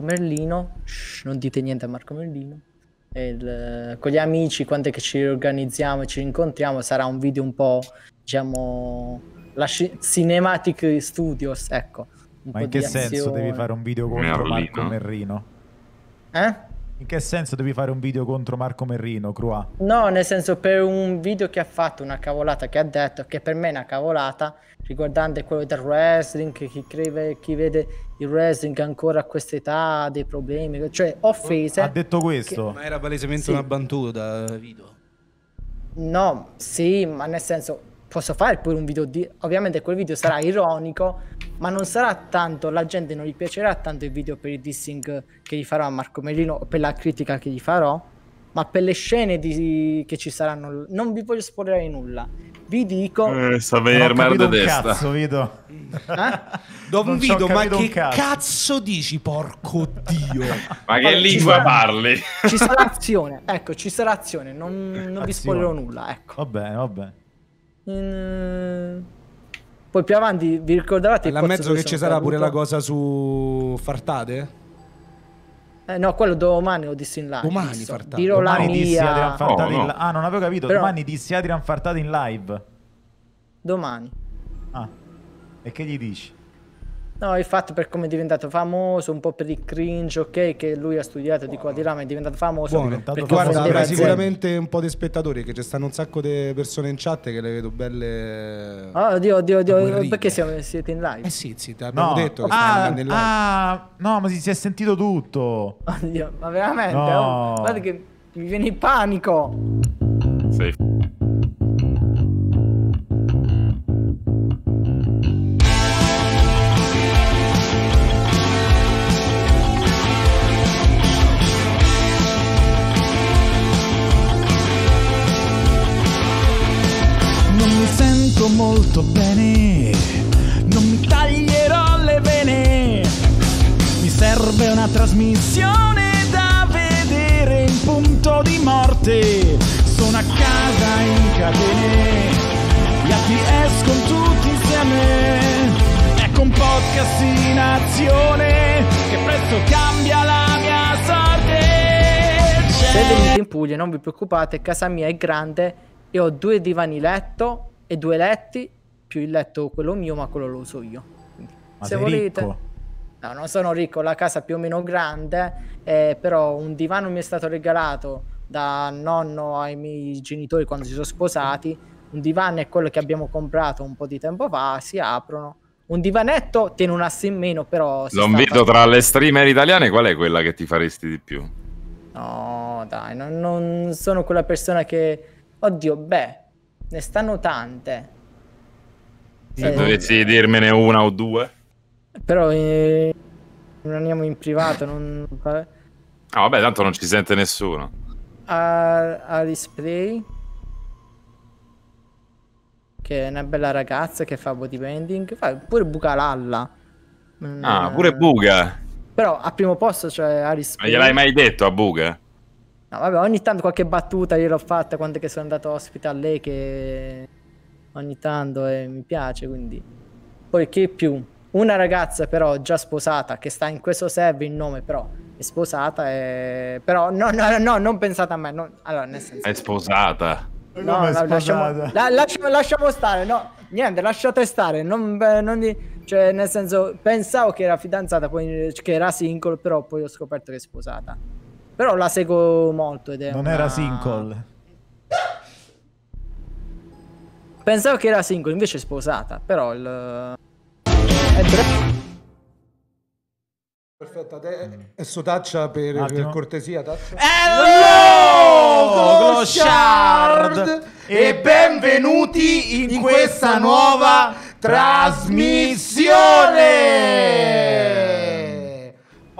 Marco Merlino. Shh, non dite niente a Marco Merlino. Il, con gli amici, quando è che ci organizziamo e ci incontriamo, sarà un video un po', diciamo, la Cinematic Studios, ecco. Ma in che senso devi fare un video contro Merlino. Marco Merlino? Eh? In che senso devi fare un video contro Marco Merrino, Crua? No, nel senso per un video che ha fatto, una cavolata che ha detto, che per me è una cavolata, riguardante quello del wrestling, che chi, creve, chi vede il wrestling ancora a questa età ha dei problemi, cioè offese. Ha detto questo? Che... Ma era palesemente sì. una battuta, Vito. No, sì, ma nel senso, posso fare pure un video di... Ovviamente quel video sarà ironico, ma non sarà tanto, la gente non gli piacerà tanto il video per il dissing che gli farò a Marco Merino, per la critica che gli farò, ma per le scene di... che ci saranno, non vi voglio spoilerare nulla. Vi dico... Eh, sta venire merda destra. Cazzo, Vito. Eh? Dopo un video, ma che cazzo. cazzo. dici, porco dio? ma che lingua sarà, parli? Ci sarà azione, ecco, ci sarà azione, non, non vi spoilerò nulla, ecco. Va bene, va bene. In... Poi più avanti vi ricordavate La mezzo che ci sarà caduto? pure la cosa su fartate? Eh, no, quello domani ho dissi in live. Domani fartate. Dirò domani la dissi mia... Adrian Fartati oh, no. Ah, non avevo capito. Però... Domani dissi Adrian Fartati in live. Domani. Ah. E che gli dici? No, il fatto per come è diventato famoso, un po' per il cringe, ok, che lui ha studiato di qua di là, ma è diventato famoso. Buono, perché guarda, avrai sicuramente un po' di spettatori, che ci stanno un sacco di persone in chat che le vedo belle... Oh, oddio, oddio, oddio, perché siamo, siete in live? Eh sì, sì, ti abbiamo no. detto che ah, in live. Ah, no, ma si, si è sentito tutto. Oddio, ma veramente? No. Oh, guarda che mi viene il panico. Sì. Molto bene, non mi taglierò le vene, mi serve una trasmissione da vedere in punto di morte, sono a casa in catene, gli atti escono tutti insieme, ecco un podcast in azione che presto cambia la mia sorte. Se venite in Puglia non vi preoccupate, casa mia è grande e ho due divani letto e due letti più il letto quello mio ma quello lo uso io. Quindi, ma se volete ricco? no non sono ricco la casa è più o meno grande eh, però un divano mi è stato regalato da nonno ai miei genitori quando si sono sposati. Un divano è quello che abbiamo comprato un po' di tempo fa si aprono. Un divanetto tiene un asso in meno però non vedo tra le streamer italiane qual è quella che ti faresti di più? No dai non, non sono quella persona che oddio beh ne stanno tante. Se eh, dovessi dirmene una o due. Però eh, non andiamo in privato, non... Ah, vabbè, tanto non ci sente nessuno. A, a display. Che è una bella ragazza che fa bodybuilding. Fa pure Bucalalla. Ah, pure Buga. Però a primo posto c'è cioè, Alice Ma gliel'hai mai detto a Buga? No, vabbè, ogni tanto qualche battuta gliel'ho fatta quando che sono andato ospite a lei che ogni tanto eh, mi piace, quindi... Poi che più? Una ragazza però già sposata, che sta in questo server il nome però è sposata, e... però no, no, no, non pensate a me, no, allora nel senso... È sposata. No, no lasciamo, la, lasciamo, lasciamo, stare, no, niente, lasciate stare, non, non di, cioè nel senso pensavo che era fidanzata, poi che era single, però poi ho scoperto che è sposata. Però la seguo molto ed è Non una... era single. Pensavo che era single, invece è sposata. Però il... È bre... Perfetto, adesso taccia per, per cortesia. Taccia. Hello, Gloshard! E benvenuti in, in questa nuova trasmissione!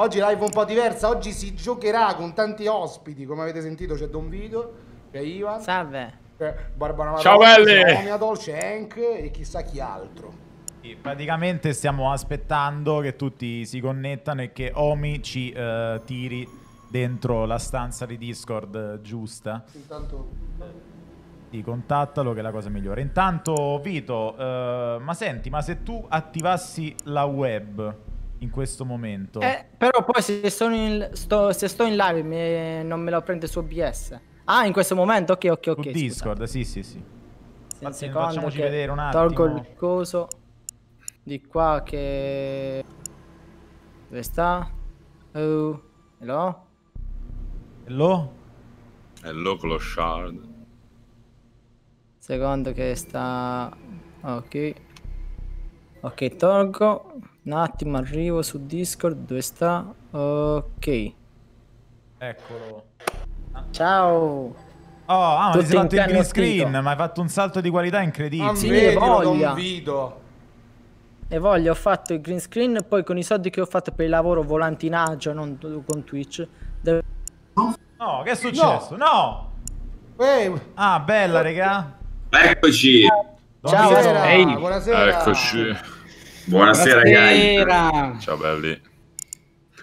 Oggi live un po' diversa, oggi si giocherà con tanti ospiti, come avete sentito c'è Don Vito, c'è Ivan, Salve. c'è Barbara Ciao belli! Omia Dolce, Hank e chissà chi altro. Sì, praticamente stiamo aspettando che tutti si connettano e che Omi ci uh, tiri dentro la stanza di Discord giusta. Intanto... Sì, contattalo che è la cosa migliore. Intanto, Vito, uh, ma senti, ma se tu attivassi la web in questo momento. Eh, però poi se sono in, sto, se sto in live mi- non me lo prende su OBS. Ah, in questo momento? Ok, ok, ok. Su Discord, sì, sì, sì. scusate. Un Infatti, secondo facciamoci vedere un attimo. Tolgo il coso di qua che... Dove sta? Oh, hello? Hello? Hello Clochard. Secondo che sta... Ok. Ok, tolgo. Un attimo, arrivo su Discord. Dove sta? Ok. Eccolo. Ciao. Oh, ah, ma Tutto sei fatto il green screen, ma hai fatto un salto di qualità incredibile. Sì, vedilo, voglia. E voglio, ho fatto il green screen. Poi con i soldi che ho fatto per il lavoro volantinaggio, non con Twitch. devo- No, che è successo? No! Ehi, Ah, bella, regà. Eccoci. Ciao. Vito. buonasera, Ehi. buonasera. Eccoci. Buonasera, ragazzi. Buonasera. Ciao belli.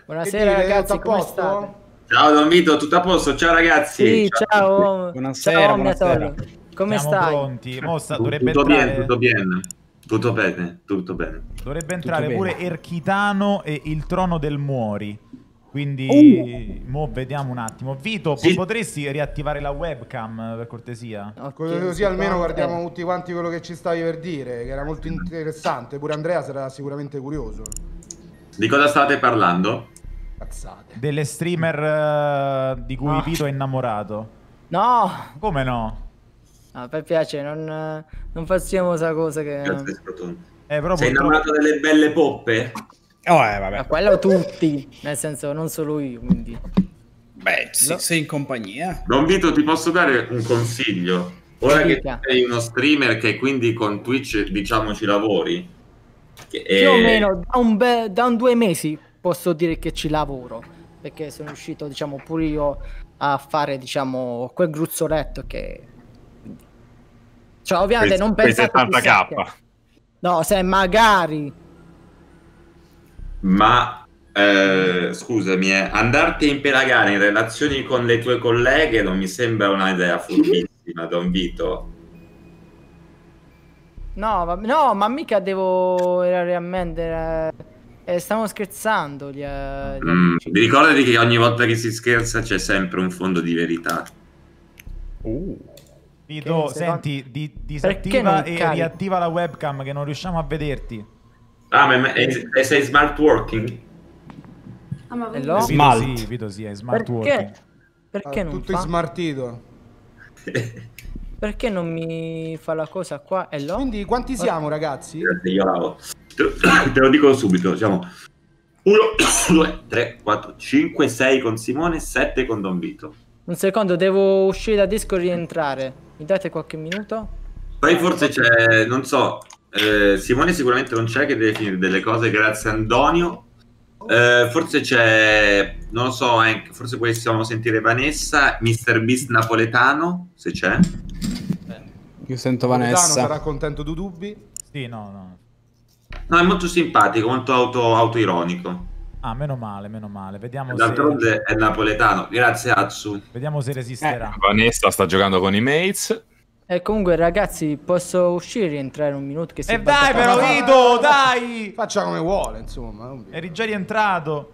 Buonasera dire, ragazzi, tutto a come posto? state? Ciao Don Vito, tutto a posto? Ciao ragazzi. Sì, ciao. Buonasera, ciao, buonasera. Come Siamo stai? pronti. Mo sta- Tu- dovrebbe tutto entrare, bene, tutto bene. Tutto bene, tutto bene. dovrebbe entrare bene. pure Erchitano e il trono del Muori. Quindi, mo vediamo un attimo. Vito, Sì. potresti riattivare la webcam per cortesia? Ok, Così almeno guardiamo Eh, tutti quanti quello che ci stavi per dire, che era molto interessante. Pure Andrea sarà sicuramente curioso. Di cosa state parlando? Cazzate. Delle streamer eh, di cui Ah. Vito è innamorato. No, Come no? Ah, per piacere, non, non facciamo questa cosa che... Grazie. Eh, però Sei innamorato delle belle poppe? Oh, eh, Ma vabbè. quello tutti, nel senso non solo io, quindi... Beh, sì, No. sei in compagnia. Don Vito, ti posso dare un consiglio? Ora che sei uno streamer che quindi con Twitch, diciamo, ci lavori. che- Più o eh, meno da un, be- da un due mesi posso dire che ci lavoro, perché sono riuscito, diciamo, pure io a fare, diciamo, quel gruzzoletto che... Cioè, ovviamente Quei- non pensate 70k. chissà che- No, se magari... Ma eh, scusami, eh, andarti a impelagare in relazioni con le tue colleghe non mi sembra un'idea furbissima, Don Vito. No, vabbè- no, ma mica devo realmente... eh, eh, stavo scherzando gli, eh, gli Mm, ricordati che ogni volta che si scherza c'è sempre un fondo di verità. Vito, se no- senti, di- Perché disattiva non e carico? riattiva la webcam che non riusciamo a vederti. Ah, ma e, e sei smart working? Ah, ma Smart. sì, Vito sì, è smart Perché? working. Perché Ah, non tutto fa? smartito. Perché non mi fa la cosa qua? Hello? Quindi quanti siamo ragazzi? Te lo dico subito, siamo 1, 2, 3, 4, 5, 6 con Simone, 7 con Don Vito. Un secondo, devo uscire da disco e rientrare. Mi date qualche minuto? Poi forse c'è, non so, eh, Simone sicuramente non c'è che deve finire delle cose grazie a Antonio. Eh, forse c'è, non lo so, eh, forse possiamo sentire Vanessa, Mr. Beast napoletano, se c'è. Io sento Vanessa. sarà contento tu dubbi. Sì, no, no. No, è molto simpatico, molto auto, autoironico. Ah, meno male, meno male. Vediamo se, D'altronde è napoletano. Grazie Atsu. vediamo se resisterà. Vanessa sta giocando con i mates. E comunque, ragazzi, posso uscire e rientrare un minuto che si E dai però Vito, dai! Faccia come vuole, insomma. Eri già rientrato.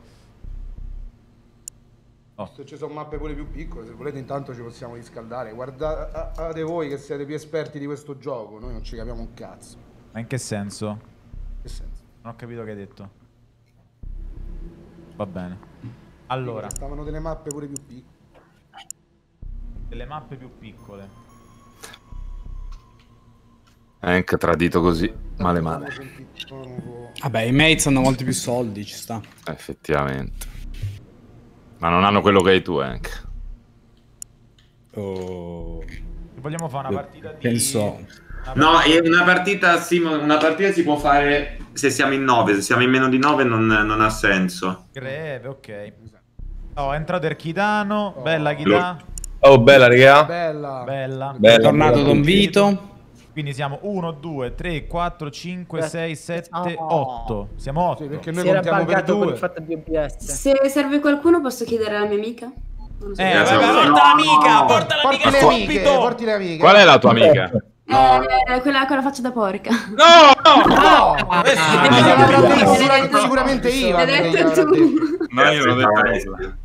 Se ci sono mappe pure più piccole, se volete intanto ci possiamo riscaldare. Guardate voi che siete più esperti di questo gioco, noi non ci capiamo un cazzo. Ma in che senso? Che senso? Non ho capito che hai detto. Va bene. Allora, Stavano delle mappe pure più piccole. delle mappe più piccole. Hank tradito così. Male male. nuovo- Vabbè, i mates hanno molti più soldi, ci sta. Effettivamente. Ma non hanno quello che hai tu, Hank. Oh. Vogliamo fare una partita di... Penso. una No, una partita, Simo, una partita si può fare se siamo in 9, se siamo in meno di 9 non, non ha senso. Greve, ok. Oh, è entrato Erchitano. Bella Chità. Oh, bella, raga. Bella. Bella. Bella. È tornato bella. Don Vito. Quindi siamo 1, 2, 3, 4, 5, Beh, 6, 7, oh. 8. Siamo 8. Sì, perché noi Si contiamo per con due. fatto. Se serve qualcuno posso chiedere alla mia amica? Non lo so. Eh, vabbè, no. porta l'amica, porta Porti l'amica le amiche, subito. porti le amiche. Qual è la tua amica? Eh, quella con la faccia da porca. No, no, no! Eh, gliel'avrà detto sicuramente, sicuramente Ivan. L'hai detto tu. No, io non ho detto.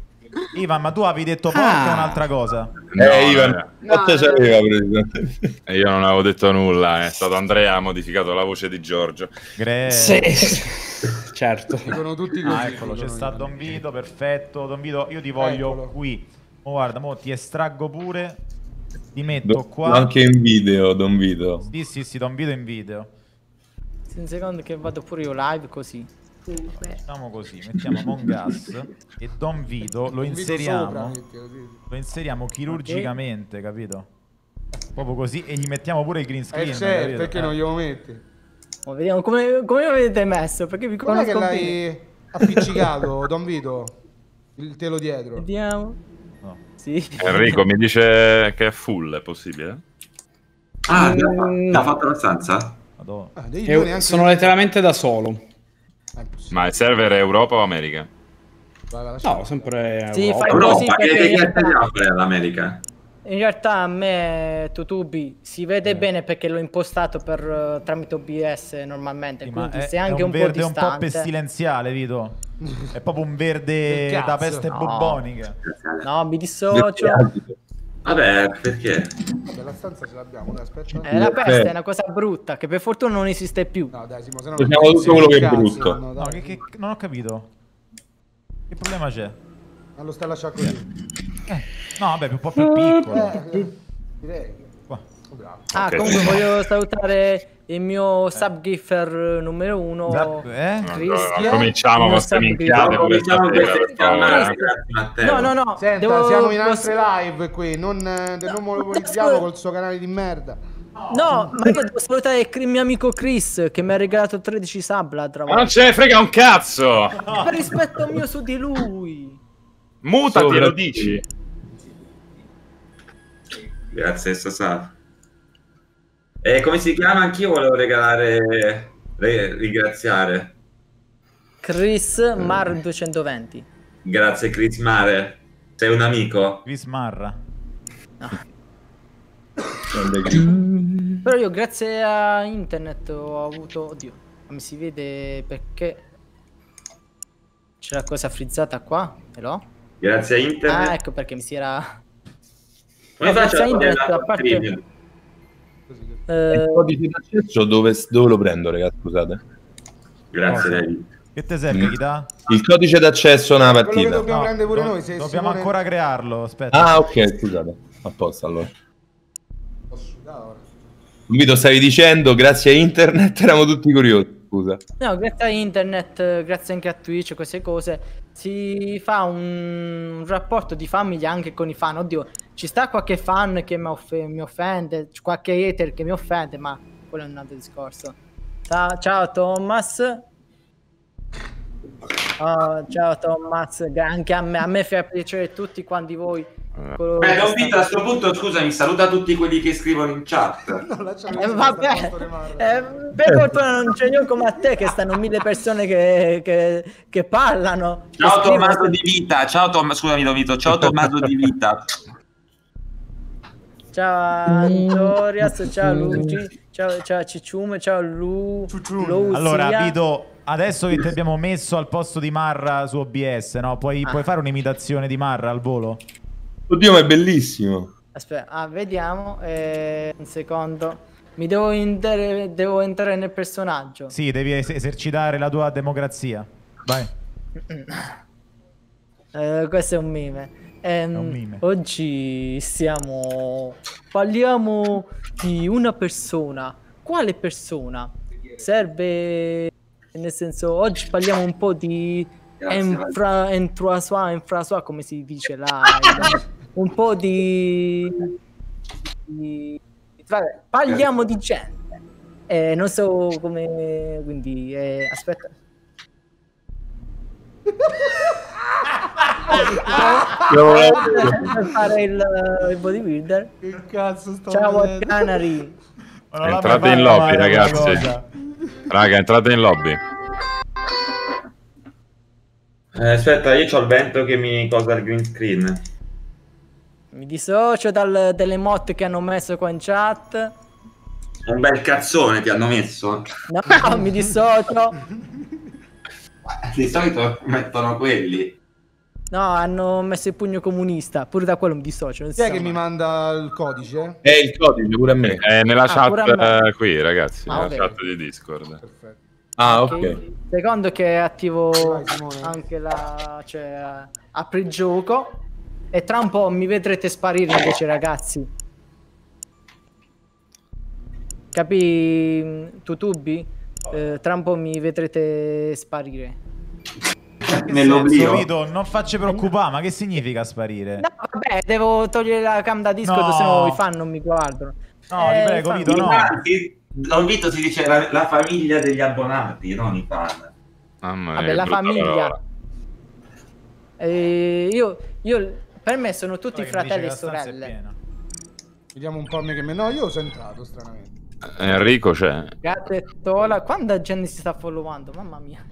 Ivan, ma tu avevi detto porca Ah. un'altra cosa? No, eh, Ivan. No, no. praticamente. E io non avevo detto nulla, è stato Andrea ha modificato la voce di Giorgio. Gre- Sì. certo. Dicono tutti così. Ah, eccolo, c'è sta. Don Vito, perfetto. Don Vito, io ti voglio Eccolo. qui. Oh, guarda, mo ti estraggo pure. Ti metto Do- qua. Anche in video, Don Vito. Sì, sì, sì, Don Vito in video. Un secondo che vado pure io live così. Comunque. Facciamo così, mettiamo Among Us e Don Vito lo inseriamo. Lo inseriamo chirurgicamente, capito? Proprio così e gli mettiamo pure il green screen. Eh certo, capito? perché Eh. non glielo metti? Oh, vediamo come, come lo avete messo, perché vi Com'è che conosco bene. l'hai appiccicato, Don Vito? Il telo dietro. Vediamo. No. Sì. Enrico mi dice che è full, è possibile? Ah, Mm. l'ha fatto abbastanza? Madonna. Ah, sono letteralmente da solo. Ma il server è Europa o America? No, sempre Sì, Europa. fai Europa, così che, perché che in realtà- a fare all'America? In realtà a me Tutubi si vede bene perché l'ho impostato per, eh, tramite OBS normalmente, Sì, ma quindi è, sei anche è un, un po' verde un po' distante. pestilenziale, Vito. È proprio un verde da peste No. bubbonica. No, mi dissocio. Vabbè, perché? Vabbè, la stanza ce l'abbiamo, dai, aspetta. Eh, la peste è una cosa brutta che per fortuna non esiste più. No, dai, Simo, se no Facciamo tutto quello che è brutto. no, No, che, che- non ho capito. Che problema c'è? Ma lo stai lasciando così. Eh, no, vabbè, un po' più piccolo. Eh, direi. Ah, Ok. comunque voglio salutare il mio subgiffer numero uno. Zap- eh? Allora, cominciamo con queste minchiate grazie Matteo. No, no, no. Senta, devo- siamo in altre live qui, non, eh, non monopolizziamo col suo canale di merda. No, ma io devo salutare il mio amico Chris che mi ha regalato 13 sub l'altra Ma non volta. ce ne frega un cazzo! Per rispetto mio su di lui. Mutati, Sopra- lo dici? Grazie, Sasà. E come si chiama? Anch'io volevo regalare, re- ringraziare. Chris Mar 220. Grazie Chris Mare. Sei un amico? Chris Marra. Però io grazie a internet ho avuto... Oddio, mi si vede perché... C'è la cosa frizzata qua? L'ho? Grazie a internet. Ah, ecco perché mi si era... Come no, faccio grazie a internet, a parte- streaming? Eh, Il codice d'accesso dove, dove lo prendo, ragazzi? Scusate. Grazie No. David. Che te serve, chi dà? Il codice d'accesso a una Quello che partita. dobbiamo prendere pure do- noi. Se dobbiamo Simone- ancora crearlo. Aspetta. Ah, ok, scusate. A posto allora. Ora? Vito, stavi dicendo, grazie a internet eravamo tutti curiosi. Scusa. No, grazie a internet, eh, grazie anche a Twitch, queste cose, si fa un, rapporto di famiglia anche con i fan. Oddio, ci sta qualche fan che mi, off- mi offende, qualche hater che mi offende, ma quello è un altro discorso. Ciao, ciao Thomas. Oh, ciao Thomas, anche a me, a me fa piacere tutti quanti voi. Coloro Beh, che Don stanno- Vito, a sto punto, scusami, saluta tutti quelli che scrivono in chat. No, Eh, vabbè, eh, per fortuna non c'è io come a te che stanno mille persone che, che, che parlano. che Ciao scrivono. Tommaso di Vita, ciao Tom, scusami Don Vito, ciao Tommaso di Vita. Ciao Andorias, ciao Luigi, ciao, ciao Cicciume, ciao Lu, Lu Allora. Vito, adesso che ti abbiamo messo al posto di Marra su OBS, no? Puoi, Ah. puoi fare un'imitazione di Marra al volo? Oddio, ma è bellissimo. Aspetta, ah, vediamo, eh, un secondo. Mi devo, inter- devo entrare nel personaggio. Sì, devi es- esercitare la tua democrazia. Vai. Eh, questo è un meme. Ehm, È un meme. Oggi stiamo. Parliamo di una persona. Quale persona? Serve. Nel senso, oggi parliamo un po' di. Enfra, entroisoi, enfrasois, come si dice là. un po' di. di- vabbè, parliamo di gente. Eh, non so come. Quindi, eh, aspetta. per fare il, il bodybuilder. Che cazzo sto Ciao a? Canary. Entrate in lobby, ragazzi. Raga, entrate in lobby. Eh, aspetta, io ho il vento che mi cosa il green screen. Mi dissocio dal, delle mod che hanno messo qua in chat. Un bel cazzone ti hanno messo. No, mi dissocio. Di solito mettono quelli. No, hanno messo il pugno comunista. Pure da quello mi dissocio. non Chi è che mi manda il codice? È il codice pure a me. È nella Ah, chat eh, qui, ragazzi. Ah, nella vabbè. chat di Discord. Perfetto. Ah, Ok. ok. Secondo che attivo Vai, anche la... cioè apri il gioco e tra un po' mi vedrete sparire invece ragazzi. Capì Tutubi? Eh, tra un po' mi vedrete sparire. Nell'oblio. Vito, non facci preoccupare, ma che significa sparire? No, vabbè, devo togliere la cam da Discord, No. se no i fan non mi guardano. No, ti Eh, prego, fan- Vito, no. Infatti, Don Vito si dice la, la famiglia degli abbonati, non i fan. Mamma mia, Vabbè, la famiglia. Eh, io, io, per me sono tutti che fratelli e sorelle. Vediamo un po' a me che me... No, io sono entrato, stranamente. Enrico c'è. Grazie Tola. Quanta gente si sta followando? Mamma mia.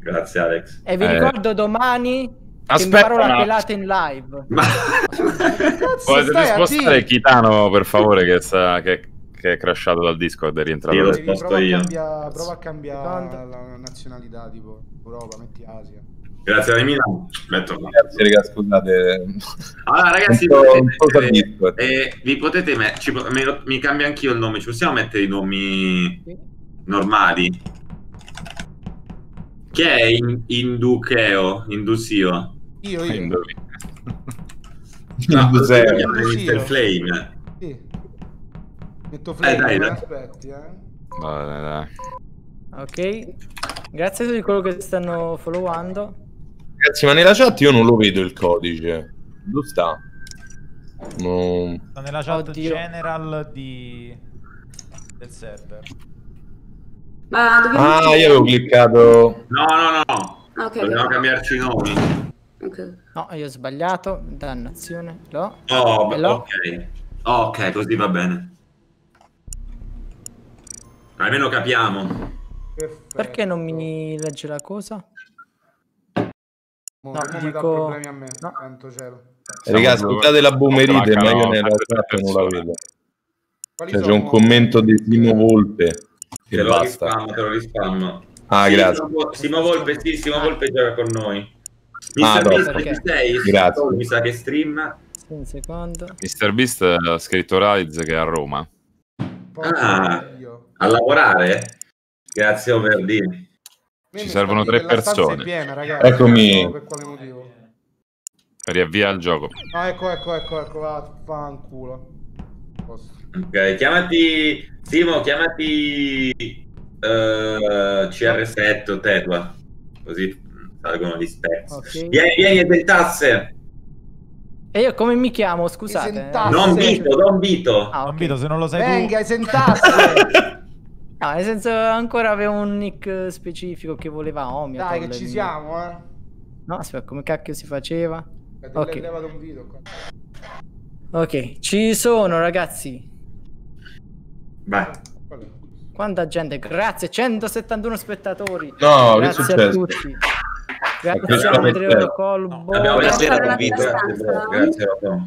Grazie Alex. E vi Eh. ricordo domani che mi Aspetta farò un la attimo. pelata in live. Ma a spostare Chitano, per favore, che, sta, che, che è crashato dal Discord e è rientrato. Io lo sposto prova, a io. cambia- prova a cambiare la nazionalità, tipo Europa, metti Asia. Grazie a Milano. Metto qua. Grazie, raga, scusate. Allora ragazzi, potete- Discord. eh, vi potete me- ci po- me lo- mi cambio anch'io il nome, ci possiamo mettere i nomi normali? Chi è in, Inducheo? Indusio? Io, io. Indovina. No, Induseo. Mr. Flame. Sì. Metto flame, dai, ma dai. aspetti, eh. Vabbè, dai. Ok. Grazie a tutti quello che stanno followando. Ragazzi, ma nella chat io non lo vedo il codice. Dove sta? No. Sta nella chat Oddio. general di... del server. Ma dobbiamo... Ah, io avevo cliccato. No, no, no. Ah, ok, Dobbiamo ok. cambiarci i nomi. Ok. No, io ho sbagliato. Dannazione. No. Oh, Hello? ok. Oh, ok, così va bene. Almeno capiamo. Perfetto. Perché non mi legge la cosa? Mo, No, dà dico- problemi a me, no. santo cielo. Raga, Siamo scusate la boomerite, ma io nella chat non la vedo. Cioè, c'è un commento di Simo Volpe. Te Che lo basta. rispammo, te lo rispammo. Ah, Sì, grazie. Simo- Volpe, sì, Simo Ah. Volpe gioca con noi. Ah, Mr. dopo. Beast, Ok. ci sei? Grazie. Mi sa che stream. Un secondo. Mr. Beast ha scritto Rise che è a Roma. Ah. A lavorare? Grazie Overdin. Ci servono tre persone. Piena, ragazzi. Eccomi. Non Per quale motivo? Riavvia il gioco. No, ecco, ecco, ecco, ecco, va, fanculo. Posto. Ok, chiamati Simo, chiamati eh, CR7 o Tetua. Così salgono gli spezzi. Ok. Vieni, vieni, esentasse. E io come mi chiamo? Scusate. Esentasse. Non sì. Vito, non Vito. Ah, ok. Non Vito, se non lo sai Venga, tu... esentasse! No, nel senso ancora avevo un nick specifico che voleva Omia. Dai, che ci il- siamo, eh. No, aspetta, come cacchio si faceva? Aspetta, Ok. le- levato un video qua. Ok, ci sono ragazzi. È? Quanta gente, grazie, 171 spettatori. No, che grazie a successo? tutti. Grazie Abbiamo a Andrea Colbo. Abbiamo Vito. mia Grazie, grazie Roberto.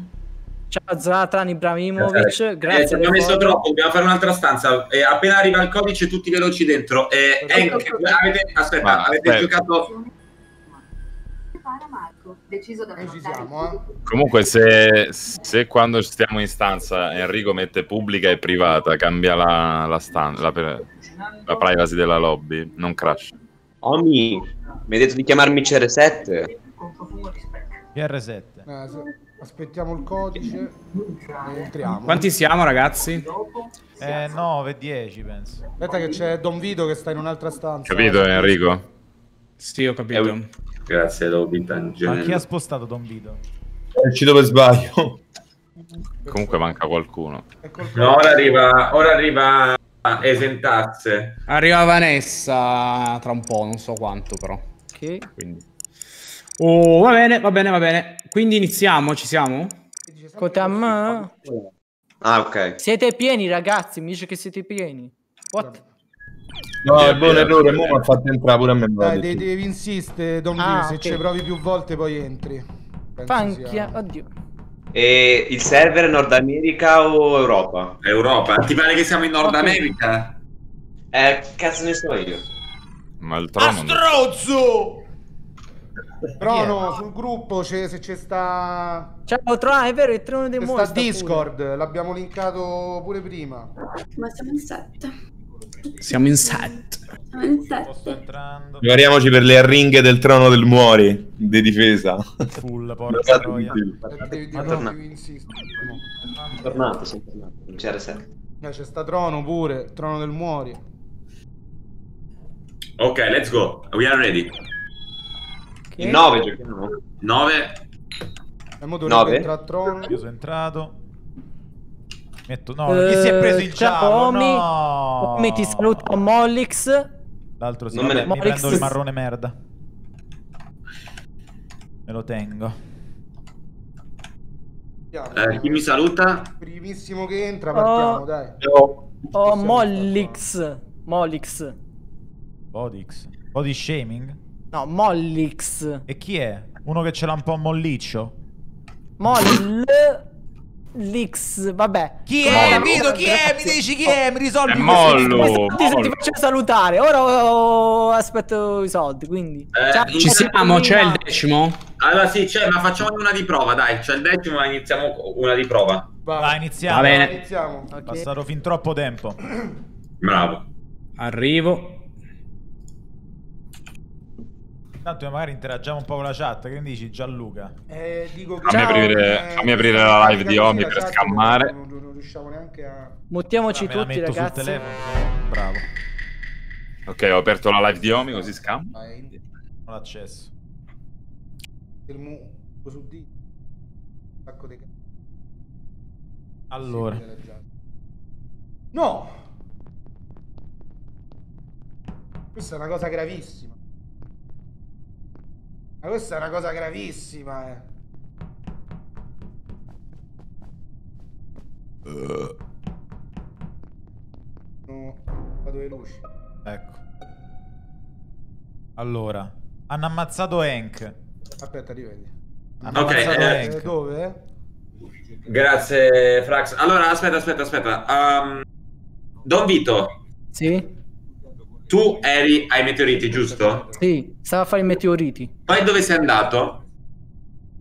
Ciao Zlatan Ibrahimovic, Eh, grazie. ci abbiamo messo troppo, dobbiamo fare un'altra stanza. E appena arriva il codice, tutti veloci dentro. E, Ecco. Hank, avete, aspetta, Ma avete aspetta. giocato. Deciso da siamo, eh. Comunque, se, se quando stiamo in stanza Enrico mette pubblica e privata, cambia la, la, stan- la, la privacy della lobby, non crash. Omi, mi hai detto di chiamarmi CR7? PR7. Eh, se- Aspettiamo il codice entriamo. Quanti siamo, ragazzi? Eh, 9, 10 penso. Aspetta che c'è Don Vito che sta in un'altra stanza. Capito Enrico? Sì, ho capito. Grazie, Robin Ma chi ha spostato Don Vito? È uscito per sbaglio. Comunque manca qualcuno. No, ora arriva, ora arriva esentasse. Arriva Vanessa tra un po', non so quanto però. Ok. Quindi. Oh, va bene, va bene, va bene. Quindi iniziamo, ci siamo? Cotam, Ah, ok. siete pieni ragazzi, mi dice che siete pieni. What? No, è buon errore, mo mi ha fatto entrare pure a me. Dai, devi, devi insistere, Don Ah. Se ok. ci provi più volte, poi entri. Panchia, sia- oddio. E il server è Nord America o Europa? Europa. Ti pare che siamo in Nord America? Eh, cazzo ne so io. Ma il trono... Strozzo! Trono, sul gruppo c'è, se c'è sta... Ciao, Trono, è vero, il trono dei mostri. sta Discord, l'abbiamo linkato pure prima. Ma siamo in sette. Siamo in set. Siamo in. Sto entrando. Prepariamoci per le arringhe del trono del muori di difesa. Full, porca troia. Devi. Tornato, sono tornato. Non c'era set. Eh, c'è sta Trono pure, Trono del Muori. Ok, let's go. We are ready. Il 9 giochiamo. 9. E mo dovrebbe entrare Trono. Io sono entrato. Metto... No, chi si è Eh, preso il ciao, giallo? Omi. No! Omi ti saluta Mollix. L'altro sì, Non me vabbè, mi prendo il marrone merda. Me lo tengo. Eh, chi mi saluta? Primissimo che entra, partiamo, Oh. dai. Oh, Mollix. Mollix. Bodix. Body shaming? No, Mollix. E chi è? Uno che ce l'ha un po' molliccio? Mollix. Vabbè. Chi è? Vito, chi è? Mi dici chi è? Mi risolvi È questo- mollo. Soldi se ti faccio salutare. Ora oh, aspetto i soldi, quindi. Eh, Ciao, ci siamo, c'è il decimo? Allora sì, c'è, ma facciamo una di prova, dai. C'è il decimo, ma iniziamo una di prova. Vai, Vai, iniziamo. Va bene. iniziamo. Ok. Passato fin troppo tempo. Bravo. Arrivo. Tanto magari interagiamo un po' con la chat. Che ne dici Gianluca? Eh, dico che Fammi Ciao. aprire- eh, fammi aprire la live di Omi per chat scammare. Non, non- non riusciamo neanche a... Muttiamoci Ah, tutti, ragazzi. telefono. Bravo. Ok, ho aperto la live di Omi così scam. Vai, Ho l'accesso. il mu... su di... Un sacco di... Allora. No! Questa è una cosa gravissima. Ma questa è una cosa gravissima, eh. No, vado le luci. Ecco. Allora. Hanno ammazzato Hank. Aspetta, rivedi. Hanno Ok, ammazzato eh, Eh, Hank. dove? Grazie, Frax. Allora, aspetta, aspetta, aspetta. Um, Don Vito, Sì? Tu eri ai meteoriti, giusto? Sì, stavo a fare i meteoriti. Poi dove sei andato?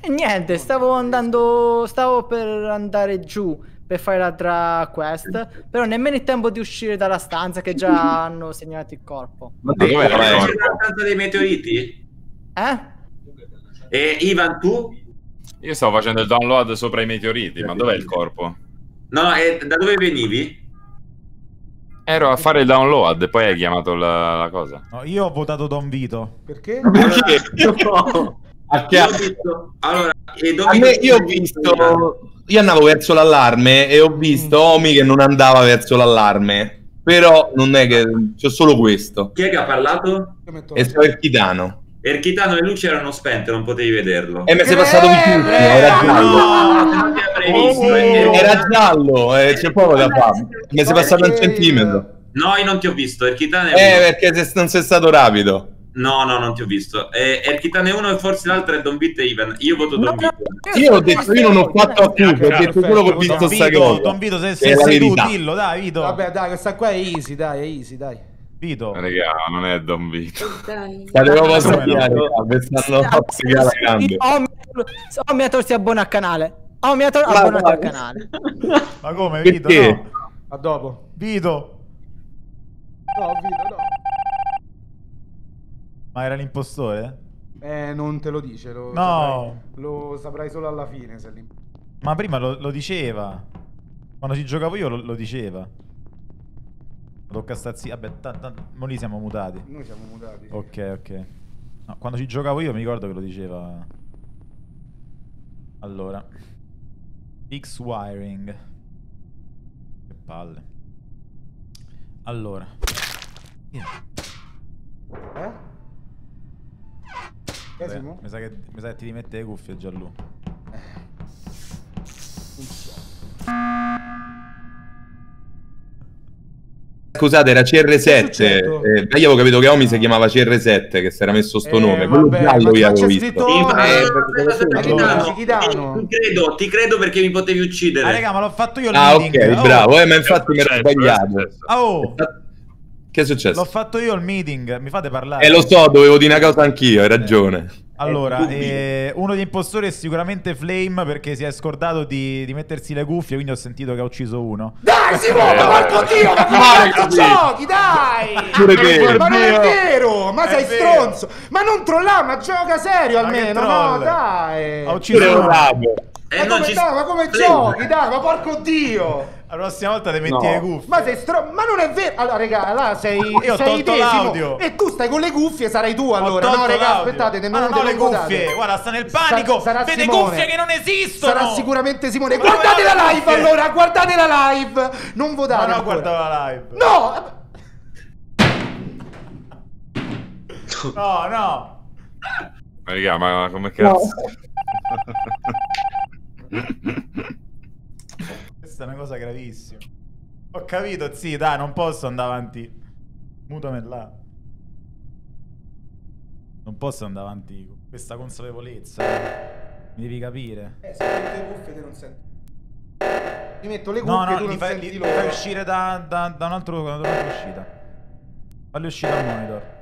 E niente, stavo andando. Stavo per andare giù per fare l'altra quest. Però nemmeno il tempo di uscire dalla stanza che già hanno segnato il corpo. Ma dov'è dov'è la stanza dei meteoriti? Eh? E Ivan, tu? Io stavo facendo il download sopra i meteoriti, ma dov'è il corpo? No, no, e da dove venivi? Ero a fare il download e poi hai chiamato la, la cosa. No, io ho votato Don Vito. Perché? A che- Io ho visto- Allora, Don A Vito- me, io ho visto. Io andavo verso l'allarme e ho visto Omi che non andava verso l'allarme. Però non è che c'è solo questo. Chi è che ha parlato? E so il chitano. Erchitano le luci erano spente, non potevi vederlo. E mi sei passato vicino. Era giallo. No, se non ti avrei visto. Oh. eh, Era giallo. eh, c'è poco da fare. Mi sei passato un centimetro. No, io non ti ho visto. Erchitane Eh, uno. perché se- non sei stato rapido. No, no, non ti ho visto. Eh, Erchitane 1 e forse l'altro è Don Vito e Ivan. Io voto Don Vito. Io ho detto, io non ho fatto accusa, ho detto solo che ho visto sta cosa. Don Vito, se, è sei tu, dillo, dai, Vito. Vabbè, dai, questa qua è easy, dai, è easy, dai. Vito. Raga, non è Don Vito. State proprio a Come no? sappiare, stanno a spiegare la grande. Mi ha torsi abbona al canale. Oh, mi ha torsi Ma abbonato al canale. Ma come, Vito? Perché? No. A dopo. Vito. No, Vito, no. Ma era l'impostore? Eh, non te lo dice, lo No. saprai, lo saprai solo alla fine. Se. Ma prima lo, lo diceva. Quando ci giocavo io lo, lo diceva. Tocca sta zi- Vabbè, ta- ta- lì siamo mutati. Noi siamo mutati. Ok, ok. No, quando ci giocavo io mi ricordo che lo diceva. Allora. X-Wiring. Che palle. Allora. Eh? Vabbè, mi, sa che, mi sa che ti rimette le cuffie Gianlu. Scusate, era CR7. successo? Eh, io avevo capito che Omi si chiamava CR7, che si era messo sto Eh, nome. Quello vabbè, giallo io ma avevo visto. scritto- Sì, ma- Eh, eh, aspetta, Chitano, Chitano. Ti credo, ti credo perché mi potevi uccidere. Ah, raga, ma l'ho fatto io il Ah, meeting. ok, Oh, bravo. Eh, ma infatti mi ero sbagliato. successo. Oh, Che è successo? l'ho fatto io il meeting. Mi fate parlare? Eh, lo so, dovevo dire una cosa anch'io, hai ragione. Allora, Eh, uno degli impostori è sicuramente Flame perché si è scordato di, di mettersi le cuffie, quindi ho sentito che ha ucciso uno. Dai, Simone, Eh, porco dio, ma come cazzo giochi, dai! Pure te. Ma non è vero, ma È sei vero. stronzo! Ma non trollare, ma gioca serio Ma che almeno, no, dai! Ha ucciso uno. Eh, Ma non come, ci- dai, ma come giochi, dai, ma porco dio! La prossima volta ti metti No. le cuffie. Ma sei stronzo, ma non è vero! Allora, raga, là sei, Io ho sei l'audio. E tu stai con le cuffie, sarai tu Ho allora, tolto no, raga, l'audio. aspettate, Ma non, non ho le votate. cuffie. Guarda, sta nel panico. Sa- sarà Vede Simone. cuffie che non esistono. Sarà sicuramente Simone. Ma Guardate la live cuffie. allora, guardate la live! Non Ma votate no, ancora. guardavo la live. No! No, no. Ma raga, ma come cazzo? Questa è una cosa gravissima. Ho capito, sì, dai, non posso andare avanti. Mutami là. Non posso andare avanti con questa consapevolezza. Mi devi capire. Eh, se metti le cuffie te non senti. Mi metto le cuffie No, no, tu non fai, senti li- li loro. fai uscire da, da- da un altro, da un'altra uscita. Falli uscire dal monitor.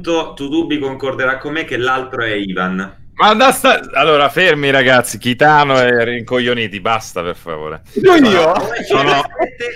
Punto Tutubi concorderà con me che l'altro è Ivan. Ma da sta... Allora, fermi ragazzi, Chitano e rincoglioniti, basta per favore. Io io. Sono,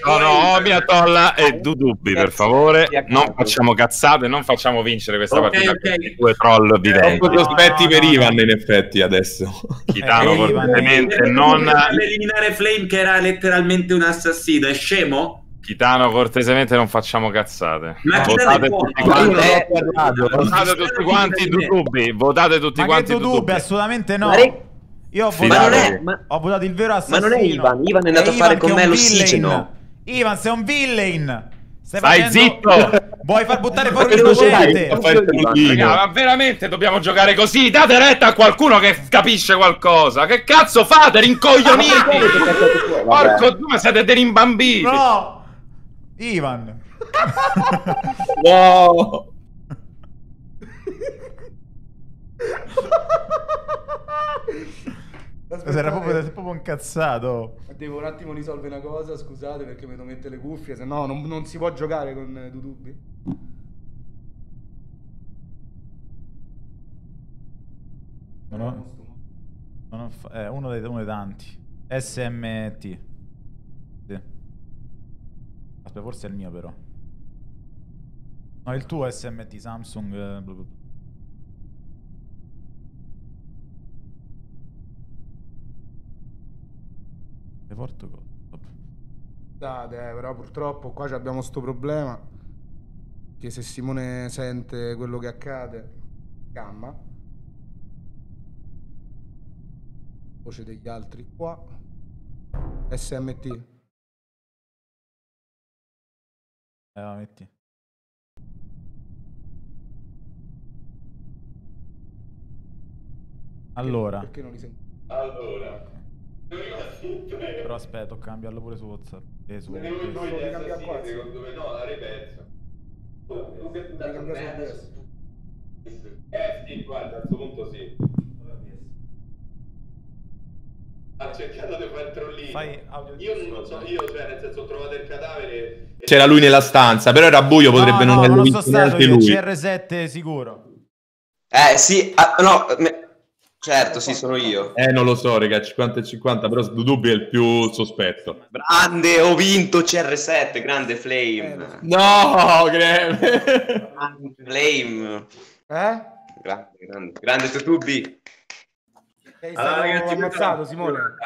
sono Omi, Atolla e Dudubi, per favore. Non facciamo cazzate, non facciamo vincere questa Ok, partita ok. con due troll viventi. Troppo sospetti per Ivan in effetti adesso. Chitano, Eh, Perché non... eliminare Flame che era letteralmente un assassino, è scemo? Chitano, cortesemente non facciamo cazzate. Ma votate tutti Ma quanti. parlato. Votate tutti quanti Dudubi, votate tutti Ma quanti? Dudubi. Assolutamente no. Ma re- Io ho votato, ma è- ma- ho votato il vero ma assassino. non è Ivan, Ivan è andato a Ivan fare con è me l'ossigeno. Ivan, sei un villain. Stai Stai facendo- zitto! Vuoi far buttare fuori Ma? A. Raga, ma veramente dobbiamo giocare così? Date retta a qualcuno che capisce qualcosa. Che cazzo fate, rincoglioniti? Porco due, siete dei rimbambiti. No! Ivan. No. Aspettate. Si era proprio, è proprio incazzato. Devo un attimo risolvere una cosa, scusate perché mi devo mettere le cuffie, se no non, non si può giocare con eh, Dudubi. Non ho- non ho fa- eh, uno, dei, uno dei tanti. SMT. Aspetta, forse è il mio però. No, il tuo SMT, Samsung. eh. Che porto. Scusate, eh, però purtroppo qua abbiamo sto problema. Che se Simone sente quello che accade, gamma. Voce degli altri qua. SMT. Eh, va, metti. Allora, Perché non li senti? però aspetta, tocca cambiarlo pure su WhatsApp. Eh, su Devi cambiare qua. sì. no, la ripenso. Devi cambiare su OBS. Eh sì, guarda, a questo punto sì. Ha cercato di fare il trollino. Fai audio Io non so, io cioè nel senso ho trovato il cadavere. e- C'era lui nella stanza, però era buio, potrebbe no, non no, averlo non sono visto stato neanche io, lui. CR7 sicuro. Eh sì, ah, no, me- certo, sì, sono io. Eh, non lo so, raga, 50 e 50, però Dudubi è il più sospetto. Grande, ho vinto CR7, grande Flame. No, Greve. Grande Flame. Eh? Grande, grande, grande Tutubi. Sei Allora, ragazzi, ammazzato, Simone.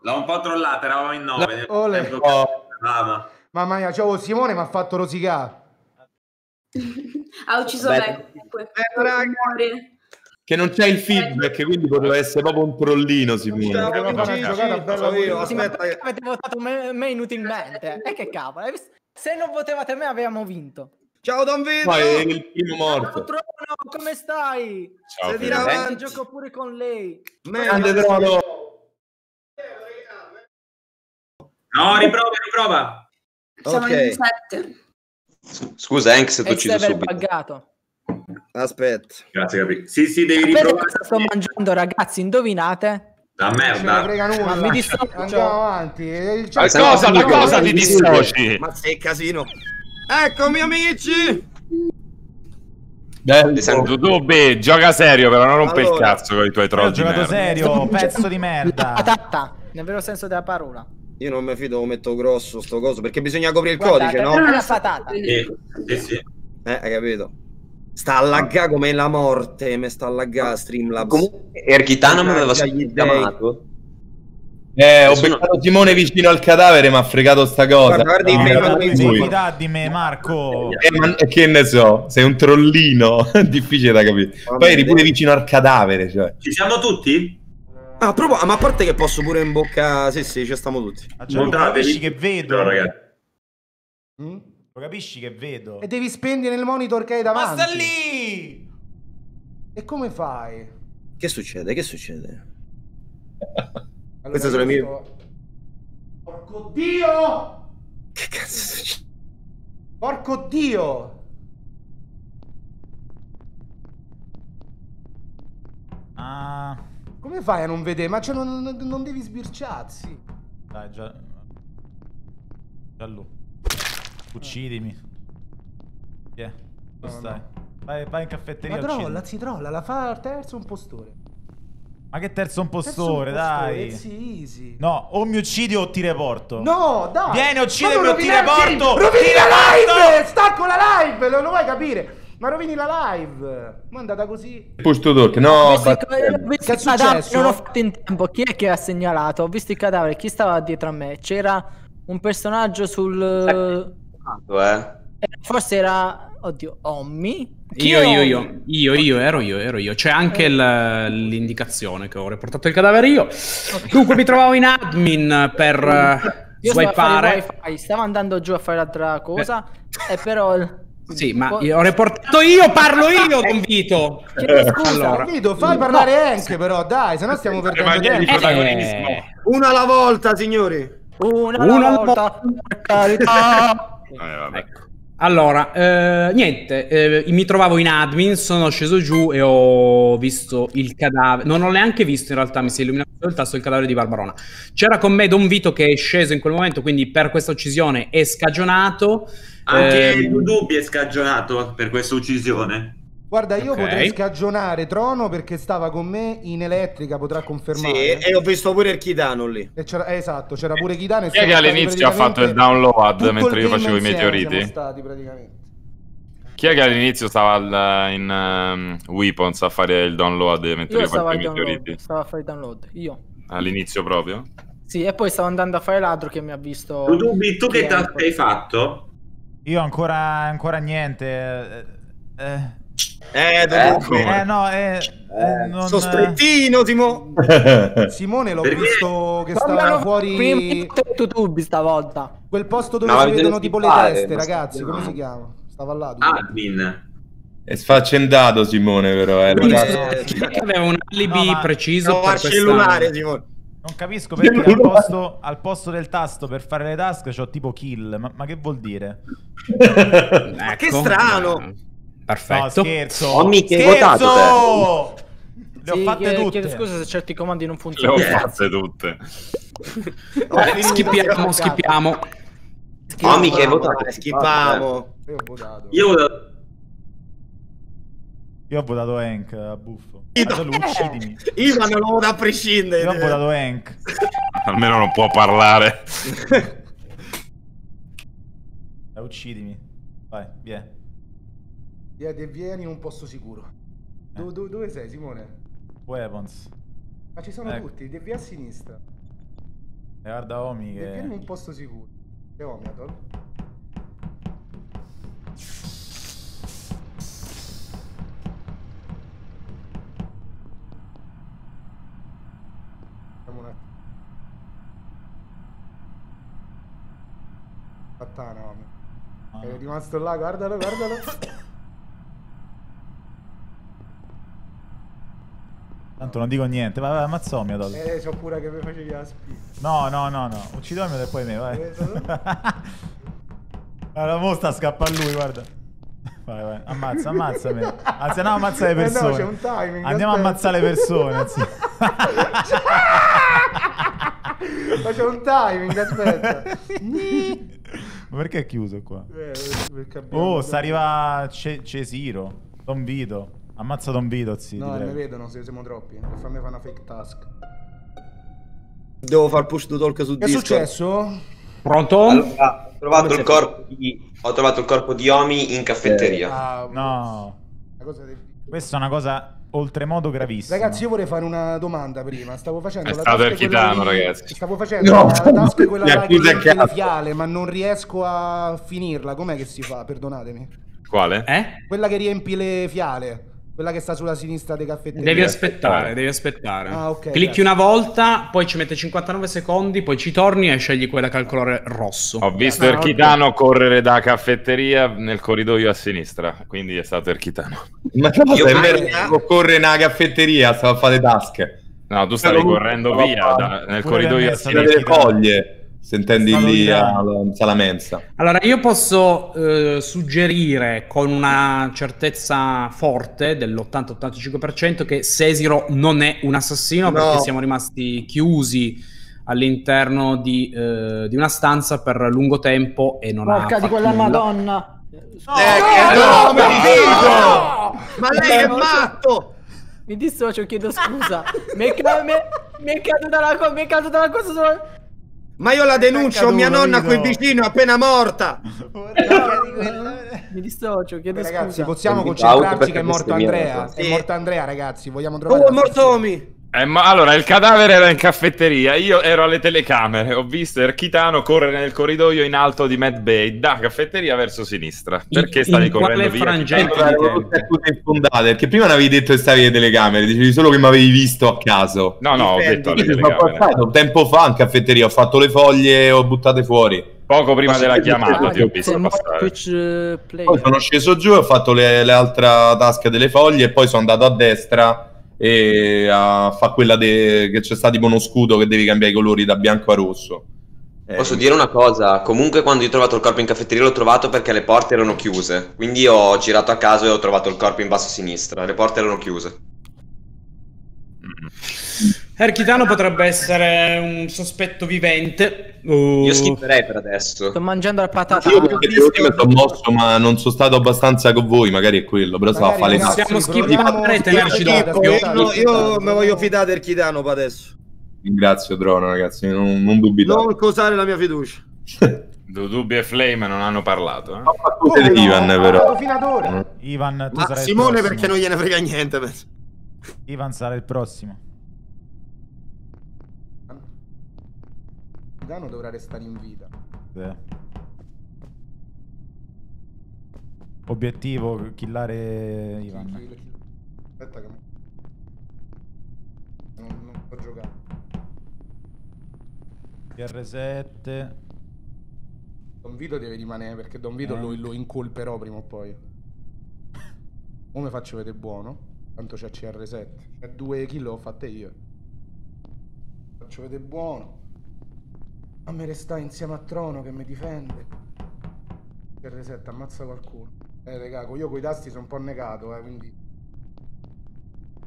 L'ho un po' trollata, eravamo in 9. Ole. Oh. Mamma mia, ciao, Simone mi ha fatto rosicare. Ha ucciso Beh, me comunque. Muore. Che non c'è il feedback, quindi poteva essere proprio un trollino, Simone. Avete votato me, me inutilmente? E che cavolo? Se non votevate me avevamo vinto. Ciao Don Vito! No, è il primo morto. Trono, come stai? Ciao, Se Dai, avanti. gioco pure con lei. Grande trono. No, riprova, riprova. Siamo Ok. in sette. Scusa, Hank, se ti uccido subito. buggato. Aspetta. Grazie, capito. Sì, sì, devi Sapete riprovare. cosa sto mangiando, ragazzi? Indovinate? La Non ce ne merda. frega nulla. Ma mi dissocio. Andiamo avanti. Eh, Ma c'è- cosa- da cosa ti no, dissoci? Ma sei casino. Eccomi amici! Bello. Tu, tu, beh, gioca serio, però non rompere il Allora. cazzo con i tuoi ho troll di giocato merda. serio, pezzo di merda. patata, nel vero senso della parola. Io non mi fido, lo metto grosso sto coso perché bisogna coprire il Guardate, codice, no? Una patata. Sì, sì, sì. Eh, hai capito? Sta a laggare come la morte, mi sta a laggare Streamlabs. Comunque, Erchitano mi aveva chiamato. Eh, ho beccato Simone vicino al cadavere, mi ha fregato sta cosa. Guarda, guarda i No, Devi fidare di me, Marco. Eh, ma che ne so, sei un trollino, difficile da capire. Poi eri pure vicino al cadavere, cioè. Ci siamo tutti? Ah, proprio, ma a parte che posso pure in bocca... Sì, sì, ci stiamo tutti. Ma Gianluca, Montatevi. capisci che vedo? No, ragazzi. Mm? Lo capisci che vedo? E devi spegnere il monitor che hai Ma davanti. sta lì! E come fai? Che succede? Che succede? Allora, Queste sono le mie- Porco Dio! Che cazzo succede? Porco Dio! Ah, Come fai a non vedere? Ma cioè, non, non- non devi sbirciarsi. dai, già... Giallo. Uccidimi. Yeah, dove No, stai? no. Vai, vai in caffetteria Ma trolla, si trolla, la fa al terzo impostore. Ma che terzo Terzo impostore, dai. Sì, easy. No, o mi uccidi o ti reporto. No, dai! Vieni, uccidimi o ti reporto! Rovini Ti la live! Stacco la live! Non lo vuoi capire? Ma rovini la live! Ma è andata così. Push to talk, no, ho visto Che è il cadavere, successo? non ho fatto in tempo. Chi è che ha segnalato? Ho visto il cadavere, chi stava dietro a me? C'era un personaggio sul... Eh, Forse era... Oddio, Ommi? Io, io, io, io, io, ero io, ero io. C'è anche l'indicazione che ho riportato il cadavere io. Dunque mi trovavo in admin per eh, Io stavo a fare swipare. wifi, stavo andando giù a fare l'altra cosa, e però... Sì, ma ho riportato io, parlo io, Don Vito. Scusa. Allora. Vito, fai parlare anche però, dai, sennò stiamo perdendo tempo. protagonismo. Eh, Una alla volta, signori! Una, Una alla alla volta, per carità. Eh, vabbè. Ecco. Allora, eh, niente, eh, mi trovavo in admin, sono sceso giù e ho visto il cadavere. Non ho neanche visto in realtà, mi si è illuminato il tasto del cadavere di Barbarona. C'era con me Don Vito che è sceso in quel momento, quindi per questa uccisione è scagionato. Anche Eh, il Dubi è scagionato per questa uccisione. Guarda, io Ok. potrei scagionare Trono perché stava con me in elettrica, potrà Sì, confermare. e ho visto pure il Chitano lì. E c'era- eh, esatto, c'era pure Chitano. e Chi è che all'inizio ha fatto il download mentre il io facevo i meteoriti? stati praticamente. Chi è che all'inizio stava al- in ehm, Weapons a fare il download mentre Io io facevo a i meteoriti? stavo a fare il download, io. All'inizio proprio? Sì, e poi stavo andando a fare l'altro che mi ha visto... Tu tu che task hai fatto? Io ancora, ancora niente. Eh, eh, Eh, Eh, Don eh, no, eh, eh, non... Sospettino, Timo! Simone, l'ho Perché? visto che stava fuori Prima tu tubi stavolta. quel posto dove No, si vedono tipo le teste, ragazzi. Come si chiama? Stava là. Admin. È sfaccendato Simone, però. Eh. Eh, che aveva un alibi No, ma- preciso per lunare, Simone. Non capisco perché al posto, al posto del tasto per fare le task c'ho tipo kill. Ma, ma che vuol dire? Ecco. che strano. Eh, No, Perfetto. scherzo. Ommi, che hai scherzo! votato Le ho Sì, fatte chiedo- tutte. chiedo scusa se certi comandi non Le ho funzionano. fatte tutte. Eh, schippiamo, schippiamo. Ommi, che hai votato? Schippiamo. Io ho votato. Io ho Io ho votato Hank a buffo. Adesso lo uccidimi. Ivan lo voto a prescindere. Io ho votato Hank. Almeno non può parlare. Eh, uccidimi. Vai, via. Vieni, vieni in un posto sicuro. Eh. Do- do- dove sei, Simone? Weapons. Ma ci sono Ecco. tutti, devi a sinistra. E guarda Omi Vieni in che... un posto sicuro. Che? Vediamo un attimo. Fattana, Omi. È rimasto là, guardalo, guardalo. Tanto non dico niente, vai, vai, ammazzò mio Dol. Eh, c'ho pure che mi facevi la spina. No, no, no, no. Uccidimi e poi me, vai. Allora, mo sta scappa a lui, guarda. Vai, vai, ammazza, ammazzami. Anzi, andiamo a ammazzare le Eh no, persone. c'è un timing, Andiamo a aspetta. ammazzare le persone, anzi. Ma c'è un timing, aspetta. Ma perché è chiuso qua? Eh, perché Oh, sta arriva Ce- Cesiro. Don Vito. Ammazza Don Vito, zi, No, mi vedono se siamo troppi. Per farmi fare una fake task. Devo far push to talk su Che è Discord. successo? Pronto? Allora, ho trovato, il corpo di, ho trovato il corpo di Omi in caffetteria. Ah, No. del- Questa è una cosa oltremodo gravissima. Ragazzi, io vorrei fare una domanda prima. Stavo facendo È la stato Erchitano, lì- ragazzi. Stavo facendo No. la task quella Mi là che fiale, ma non riesco a finirla. Com'è che si fa? Perdonatemi. Quale? Eh? Quella che riempi le fiale. Quella che sta sulla sinistra dei caffetteria. Devi aspettare, devi aspettare. Ah, ok, Clicchi grazie. una volta, poi ci mette 59 secondi, poi ci torni e scegli quella che ha il colore rosso. Ho visto Ah, Erchitano correre da caffetteria nel corridoio a sinistra, quindi è stato Erchitano. Ma cosa Io è vero? Corre nella caffetteria, stava a fare le tasche. No, tu stavi correndo via da- nel corridoio a sinistra. delle foglie. Se intendi lì tirando. alla sala mensa. Allora, io posso eh, suggerire con una certezza forte dell'80-85% che Sesiro non è un assassino No. perché siamo rimasti chiusi all'interno di, eh, di una stanza per lungo tempo e non ha Porca di fatto quella nulla. madonna. Eh, che no, ma no! Ma lei è matto! Mi dissocio, chiedo scusa. mi, è mi, mi è caduta la cosa, mi è caduta la cosa Ma io la denuncio, mia nonna qui vicino è appena morta. Mi dissocio, chiedo Ragazzi, scusa. possiamo concentrarci che è morto Andrea. cosa. È Sì. morto Andrea, ragazzi. Vogliamo trovare Oh, è morto. Omi. Eh, ma allora il cadavere era in caffetteria, io ero alle telecamere, ho visto Erchitano correre nel corridoio in alto di Mad Bay da caffetteria verso sinistra. Perché In- stavi in correndo via? frangente? Tutte accuse infondate, perché prima non avevi detto che stavi alle telecamere, dicevi solo che mi avevi visto a caso. No, no, ho detto alle telecamere. passato tempo fa in caffetteria, ho fatto le foglie e ho buttate fuori. Poco prima della chiamata ti ho visto passare. Twitch eh. Poi sono sceso giù e ho fatto le, le altre tasche delle foglie e poi sono andato a destra e a fa quella de- che c'è stato tipo uno scudo che devi cambiare i colori da bianco a rosso. Eh, Posso dire una cosa? Comunque quando io ho trovato il corpo in caffetteria l'ho trovato perché le porte erano chiuse. Quindi ho girato a caso e ho trovato il corpo in basso a sinistra. Le porte erano chiuse. Erchitano potrebbe essere un sospetto vivente. Uh, Io skipperei per adesso. Sto mangiando la patata. Io perché che sono mosso, ma non sono stato abbastanza con voi, magari è quello, però stavo a fare le. Possiamo skippare e tenerci No, aspetta, io aspetta. mi voglio fidare del Chitano per adesso. Ringrazio Drono, ragazzi, non, non dubitate. Non cosare la mia fiducia. Du- Dubbi e Flame non hanno parlato. eh? Accuse di Ivan, Ha però. parlato fino ad ora. Ivan, tu Ma Simone perché non gliene frega niente, penso. Ivan sarà il prossimo. Dano dovrà restare in vita. Sì. Obiettivo, killare Ivan. Aspetta che... Non, non sto giocando. TR7. Don Vito deve rimanere perché Don Vito Eh. lo, lo incolperò prima o poi. Come faccio vedere buono? Tanto c'è CR7. C'è due kill l'ho fatte io. Faccio vedere buono. Fammi restare insieme a Trono che mi difende. CR7 ammazza qualcuno. Eh raga, io coi tasti sono un po' negato, eh, quindi...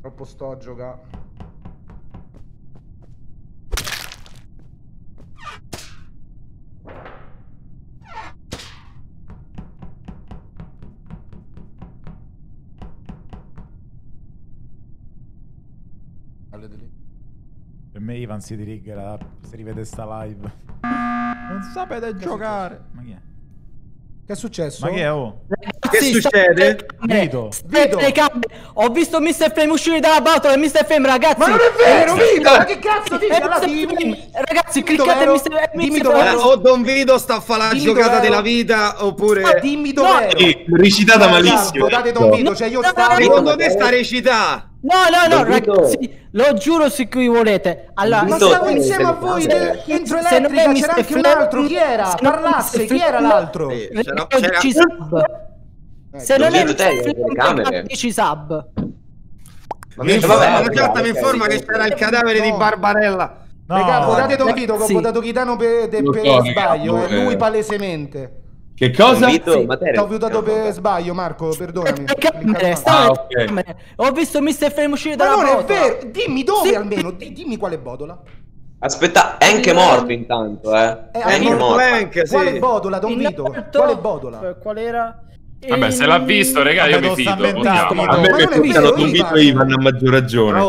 Troppo sto a giocare. Ivan si diriggerà se rivede sta live. Non sapete giocare. Ma chi è? Che è successo? Ma chi è? Oh? Che Ragazzi, Che succede? Vito. Vito. Ho visto Mr. Flame uscire dalla batola e Mr. Flame, ragazzi. Ma non è vero, Eh, Vito, ma che cazzo dici? eh, Allora dimmi- Ragazzi, dimmi cliccate. Mr. Dimmi Mr. dov'ero. Eh, o Don Vito sta a fare la Dimmi giocata dov'ero. della vita oppure... Ma dimmi dov'ero. Sì, recitata Eh, malissimo. Votate Don Vito, cioè io No, stavo... Secondo me sta recità. No, no, no, ragazzi, lo giuro su cui volete. Allora, Ma stavo eh, insieme a per voi de- dentro Se non è elettrica, c'era anche un Flame, altro, chi era? se Parlasse, chi era l'altro? 10 sub. Se non è telecamere. 10 sub. Ma mi informa sì. che c'era il cadavere di. Barbarella. No, Raga, votate Don Vito, che ho votato Chitano per, per so, sbaglio, è lui eh. palesemente. Che cosa? Sì, ma Ti ho no, per sbaglio, Marco, perdonami. Ma stanno Ah, le ok. telecamere. Ho visto Mr. Flame uscire dalla non è botola. vero, dimmi dove Sì. almeno, di- dimmi quale botola. Aspetta, è anche morto intanto, eh. Eh, È anche almeno- morto. Hank, sì. Quale botola, Don Vito? alto- Quale botola? eh, Qual era? Vabbè, se l'ha visto, regà, io mi fido. A me Ma mi non è toccano vero, Don Vito Ivan. e Ivan a maggior ragione.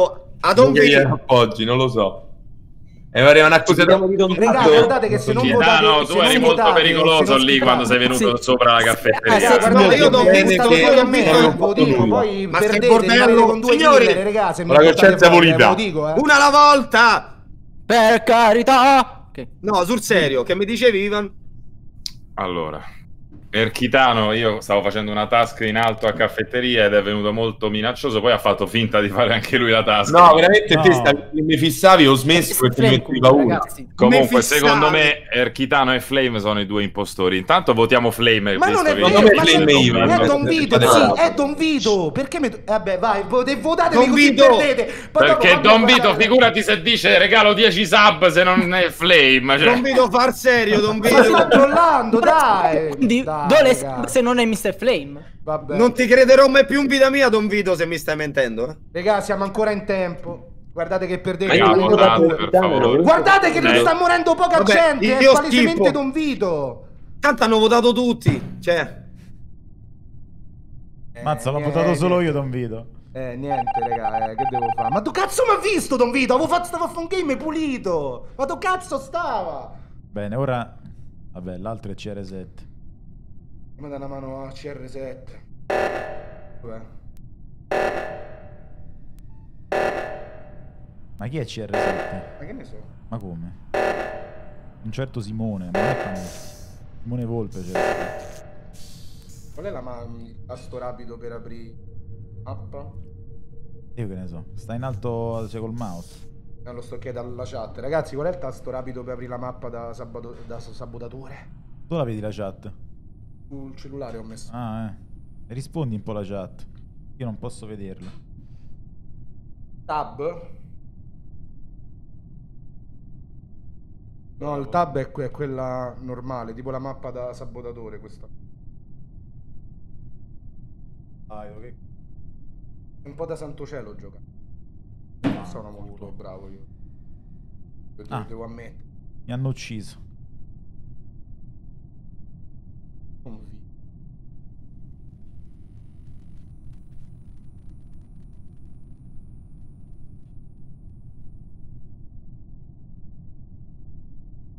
A Don Non che Vito. appoggi, non lo so. E mi arriva una cosa Don Regà, guardate che se non votate... Chitano, se tu non eri molto votate, pericoloso lì quando sei venuto Sì. sopra la Ah, sì, caffetteria. Guardate, No, io non ve lo dico, poi Ma perdete, bordello? con due Signori! killer, regà, se la coscienza pulita. dico, eh. Una alla volta. Per carità. Ok. No, sul serio, che mi dicevi Ivan? Allora, per Chitano io stavo facendo una task in alto a caffetteria ed è venuto molto minaccioso, poi ha fatto finta di fare anche lui la task. No, veramente No. te stavi, mi fissavi, ho smesso perché mi metti paura. Comunque, Mi secondo me Erchitano e Flame sono i due impostori. Intanto votiamo Flame. Ma non è vero, Secondo me ma Flame e Ivan. è Don Vito, sì, è Don Vito, perché mi... Vabbè, vai, Don così Vito! perdete. Poi dopo, Perché vabbè, Don guardate- Vito, figurati se dice regalo 10 sub se non è Flame. Cioè. Don Vito far serio, Don Ma sto Vito. trollando, dai! Dai, dove le raga. sub se non è Mr. Flame? Vabbè. Non ti crederò mai più in vita mia, Don Vito, se mi stai mentendo. Eh? Raga, siamo ancora in tempo. Guardate che perdete. Guardate- non- che Eh. sta morendo poca Vabbè, gente, è palesemente schifo. Don Vito. Tanto hanno votato tutti. Cioè, Mazza, l'ho Eh, votato eh, solo io, Don Vito. Eh, niente, raga, eh, che devo fare? Ma tu cazzo mi hai visto, Don Vito? Avevo fatto, stavo a fare un game pulito. Ma tu cazzo stava? Bene, ora... Vabbè, l'altro è CR7. Mi dà una mano a CR7. Dov'è? Ma chi è CR7? Ma che ne so? Ma come? Un certo Simone, ma non è famoso. Simone Volpe, certo. Qual è la tasto rapido per aprire mappa? Io che ne so. Sta in alto cioè, col mouse. Non lo sto chiedendo alla chat. Ragazzi, qual è il tasto rapido per aprire la mappa da, sabato- da sabotatore? Tu la vedi la chat? Sul cellulare ho messo. Ah, eh. Rispondi un po' la chat. Io non posso vederla. Tab? No, il tab è, que- quella normale, tipo la mappa da sabotatore questa. Dai, che... Un po' da santo cielo gioca. Non sono molto bravo io. Devo, Ah. devo ammettere. Mi hanno ucciso. Vi-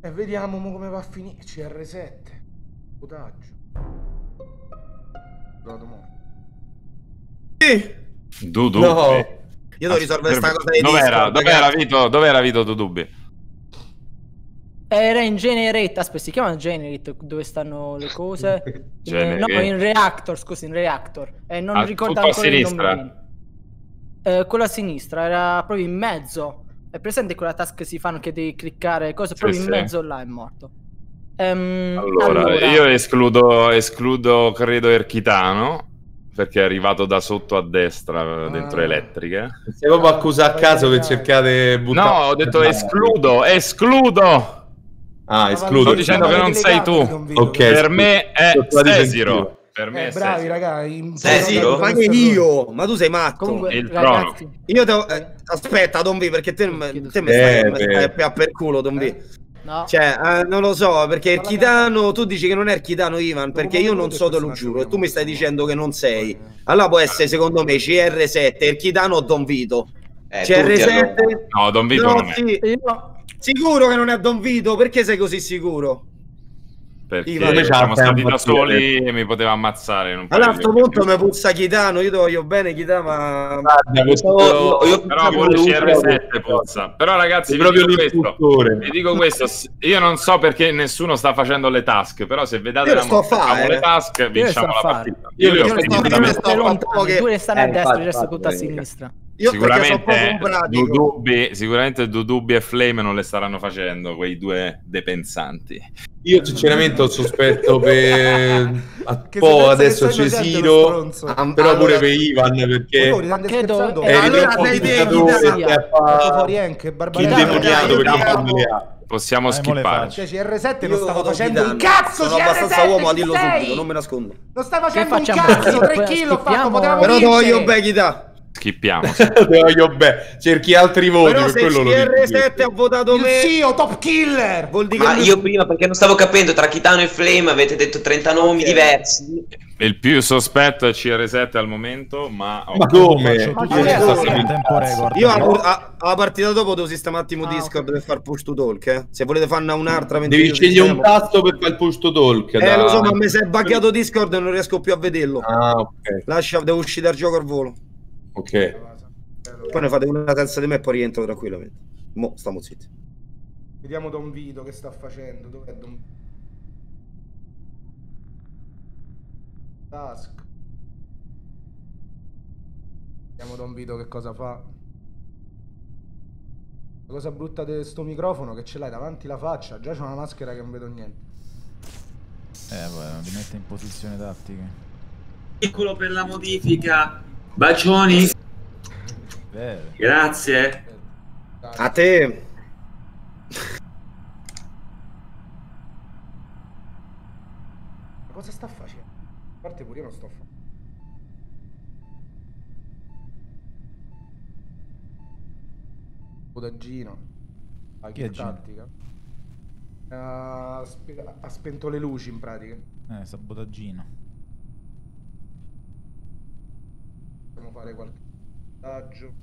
E vediamo mo come va a finire. CR7. Votaggio. Trovato morto. Dudu. No. Eh. io devo risolvere sta cosa di Dov'era? Discord, Dov'era ragazzi. Vito? Dov'era Vito Dudubi? Era in Generate, aspetta, si chiama Generate dove stanno le cose? Gene- Eh, no, in Reactor, scusi, in Reactor. Eh, non Ah, ricordo a ancora il sinistra? nome. Eh, quello a sinistra, era proprio in mezzo. È presente quella task che si fanno che devi cliccare cose? Sì, proprio sì. in mezzo là è morto. Ehm, Allora, io escludo, escludo credo Erchitano perché è arrivato da sotto a destra dentro Ah. elettriche. Sei proprio accusa a caso che cercate buttare. No, ho detto escludo, escludo. Ah, escludo. Sto dicendo che non sei tu. Ok, Per me è. Sesiro. Per me Eh, è bravi Sesiro. raga. in- Sesiro? Ma che io? Ma tu sei matto. Comunque, Il ragazzi, Io devo... eh, aspetta, Don V, perché te, te mi Eh, stai, stai a per culo, Don V. no. Cioè, eh, non lo so, perché Erchitano, tu dici che non è Erchitano Ivan, perché io non so, te lo giuro, e tu mi stai dicendo che non sei. Allora può essere, secondo me, CR7, Erchitano o Don Vito. Eh, tutti allora. CR7? No, Don Vito No, non è. sì. Io- Sicuro che non è Don Vito, perché sei così sicuro? Perché Ivan, siamo stati da soli e mi poteva ammazzare. in un Allora a paio sto di punto mi puzza Chitano, io ti voglio bene Chitano, ma... Guarda, questo- Io- io- Però pure CR7 puzza. Però ragazzi, vi proprio dico questo. Vi dico questo, io non so perché nessuno sta facendo le task, però se vedate Io la lo sto a fare, facciamo le eh. task, Io vinciamo sto a la fare. partita. Io Io li ho lo sto a finiti fare, da io me. lo sto a fare. lontano, che- due stanno a Eh, destra, infatti, il resto infatti, tutto a mica. sinistra. Io perché sono Sicuramente, poco pratico. Dudubi, sicuramente Dudubi e Flame non le staranno facendo, quei due depensanti. Io sinceramente ho sospetto per un Che se po' pensa adesso che sei c'è innocente, Siro, lo stronzo. Ah, però allora- pure per Ivan perché Voi ridete credo- scherzando? eh, eri allora troppo sei te, dittatore, Chitano. stai a Fatto fa- fuori anche chi Barbarella. demoniato per Chitano. non le ha. Possiamo Eh, mo le skippare. faccio. Cioè CR7 Io non stava facendo un cazzo Sono CR7 abbastanza uomo a dirlo subito, non me nascondo. Non stai facendo un cazzo, 3 Poi kill ho fatto, potevamo Però voglio bene Voglio bene. Cerchi altri voti Però per se quello lo dico. CR7 ha votato Il me... zio top killer. Vuol dire Ma che io prima, perché non stavo capendo, tra Chitano e Flame avete detto 30 nomi diversi. Il più sospetto è CR7 al momento, ma... Ma come? Ma a tempo record. Io alla partita dopo devo sistemare un attimo Ah, Discord per far push to talk, eh. Se volete farne un'altra Devi io scegliere un tasto per fare il push to talk. Eh, da- lo so, ma mi si è buggato Discord e non riesco più a vederlo. Ah, ok. Lascia, devo uscire dal gioco al volo. Ok. Poi ne fate una senza di me e poi rientro tranquillamente. Mo, stiamo zitti. Vediamo Don Vito che sta facendo. Dov'è Don Task. Vediamo Don Vito che cosa fa. La cosa brutta di sto microfono è che ce l'hai davanti la faccia. Già c'è una maschera che non vedo niente. Eh, poi non li mette in posizione tattica. Piccolo per la modifica. Bacioni. Vero. Grazie. A te. Ma cosa sta facendo? A parte pure io non sto facendo. Podaggino. Ah, Chi è tattica? Ha, spe- ha spento le luci in pratica. Eh, sabotaggino. Possiamo fare qualche vantaggio.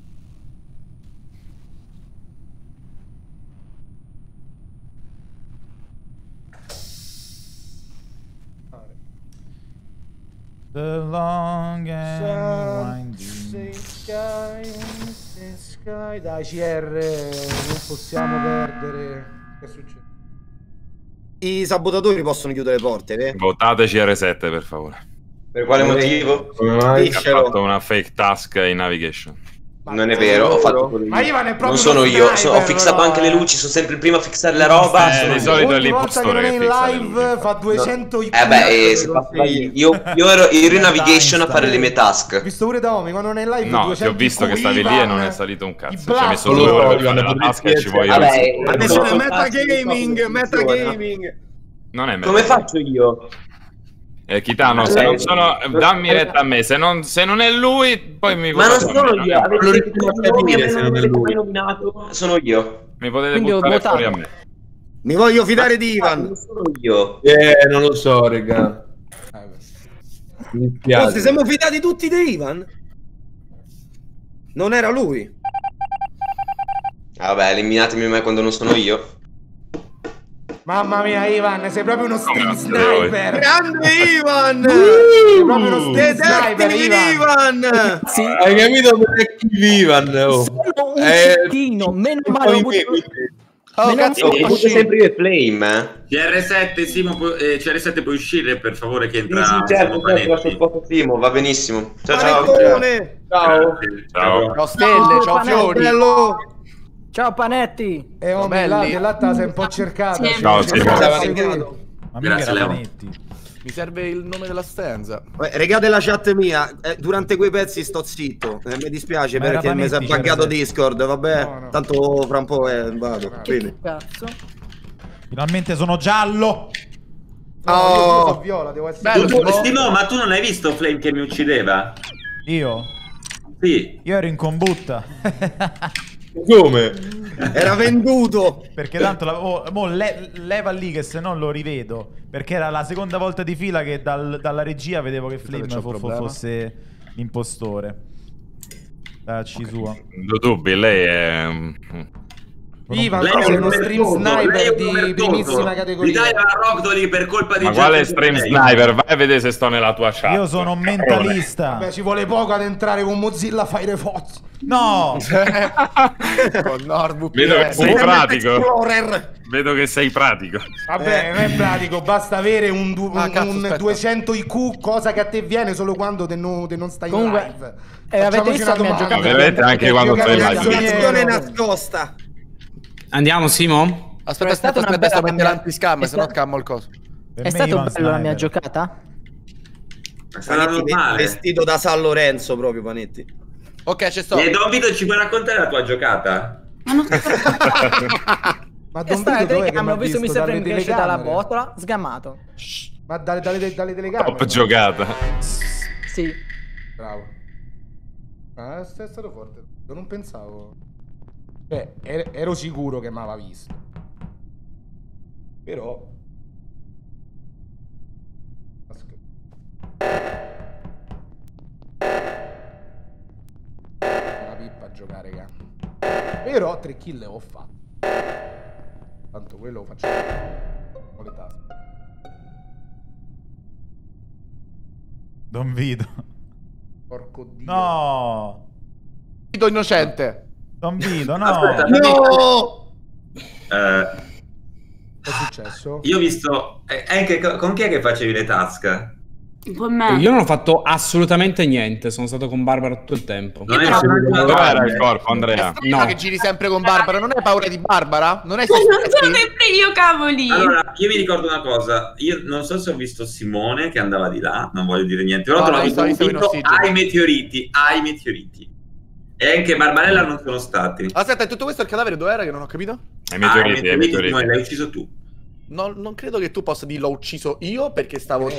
The long and winding. sky, sky. Dai, CR, non possiamo perdere. Che succede? I sabotatori possono chiudere le porte, eh? Votate CR7 per favore. Per quale motivo? Come mai? Ha Diccelo. fatto una fake task in navigation. Non è vero, ho fatto quello Ma io. Ivan è proprio Non sono io, so- ho fissato anche le eh. luci, sono sempre il primo a fissare la roba. Eh, sono di solito è Ogni volta che l'impostore non è che in live luci. fa 200 IQ. Eh beh, eh, se io, io ero, ero in navigation a fare le mie Ho task. visto pure da Omi, quando non è in live No, 200 ti ho visto IQ, che stavi lì e Ivan, non è salito un cazzo. i Ci ha messo due ore per Ivan, fare la task e ci vuoi Vabbè, io. Attenzione, sono metagaming, metagaming. Non è Come faccio io? Eh, Kitano, se non sono... Dammi retta a me, se non, se non è lui, poi mi Ma non sono me. io, avete detto capire se non non è lui. mai nominato. Sono io. Mi potete Quindi buttare votato. fuori a me. Mi voglio fidare di Non Ivan. sono io. Eh, non lo so, raga. Eh. Mi ci piace. siamo fidati tutti di Ivan? Non era lui. Ah, Vabbè, eliminatemi me quando non sono io. Mamma mia, Ivan, sei proprio uno Come sniper. Grande Ivan! Sei proprio uno steam sniper, Ivan. Ivan! Sì, Hai capito perché chi vivan? Oh. solo un Eh, cecchino, meno male. ho me, avuto- Oh, male- comunque sempre io e Flame, eh. CR7, Simo, pu- eh, CR7 puoi uscire per favore che Sì, entra sì, Simo certo, certo, primo, va benissimo. Ciao, ciao. Panettone! Ciao. Grazie. Ciao. Ciao stelle, ciao Panetti. fiori. Bello! Ciao Panetti. E Omi, belli. là, te la sei un po' cercata. Sì. Ciao, seguito. regalato. Ma Grazie, Leo. Panetti. Mi serve il nome della stanza. Eh, Regate la chat mia, eh, durante quei pezzi sto zitto, eh, mi dispiace Ma perché mi si è buggato Discord, vabbè, No, no. tanto fra un po' eh, vado. Che cazzo? Finalmente sono giallo. No, io- Oh. io so viola, devo essere Bello, Tu-. Simo, ma tu non hai visto Flame che mi uccideva? Io? Sì. Io ero in combutta. Come? Era venduto! Perché tanto la- oh, mo le- leva lì che se no lo rivedo. Perché era la seconda volta di fila che dal- dalla regia vedevo che Flame fo- fo- fosse l'impostore. Dacci sua. Dubbi, lei è... Ivan, Lei è uno stream sniper di primissima categoria. L'Italia va a Rocdoli per colpa di Ma quale stream sniper? Vai a vedere se sto nella tua chat. Io sono un mentalista. Vabbè, ci vuole poco ad entrare con Mozilla Firefox. No! Con NordVPN. Vedo che sei pratico. Vedo che sei pratico. Vabbè, non è pratico, basta avere un, du- Ah, un- cazzo, un aspetta. 200 IQ, cosa che a te viene solo quando te non, te non stai Comunque, in live. eh, avete visto mia domanda. giocata? Ovviamente anche quando stai in live. Nascosta. Andiamo, Simo? Aspetta, È stata aspetta, una aspetta, sto bella mettendo l'antiscam, è se no scammo il coso. È stato Ivan bello la mia giocata? È stata Panetti normale. vestito da San Lorenzo proprio, Panetti. Ok, ci sto. E Don Vito ci puoi raccontare la tua giocata? Ma È Don stata Vito dov'è che telecamera, ho visto dalle Frame che esce dalla telecamere? botola, sgamato. Ma dalle, dalle, dalle telecamere. Top giocata. Sì. Bravo. Ah, è stato forte. Io non pensavo. Cioè, er- ero sicuro che mi aveva visto. Però. Una pippa a giocare, raga. Però 3 kill le ho fatto. Tanto quello lo faccio con le taste. Don Vito. Porco dio. No! Vito innocente. Don Vito, no! Aspetta, No! Eh, è successo? io ho visto... eh, anche co- con chi è che facevi le task? Con me. Io non ho fatto assolutamente niente, sono stato con Barbara tutto il tempo. Non è sceso Dov'era il corpo, Andrea? No. che giri sempre con Barbara, non hai paura di Barbara? Non hai Non sono sempre io, cavoli. Allora, io mi ricordo una cosa, io non so se ho visto Simone che andava di là, non voglio dire niente, però No, ho no, Vito ossigeno. ai meteoriti, ai meteoriti. E anche Barbarella non sono stati. Aspetta, e tutto questo il cadavere dove era che non ho capito? Ai meteoriti, ai Simone, meteoriti. l'hai ucciso tu. Non, non credo che tu possa dire l'ho ucciso io perché stavo...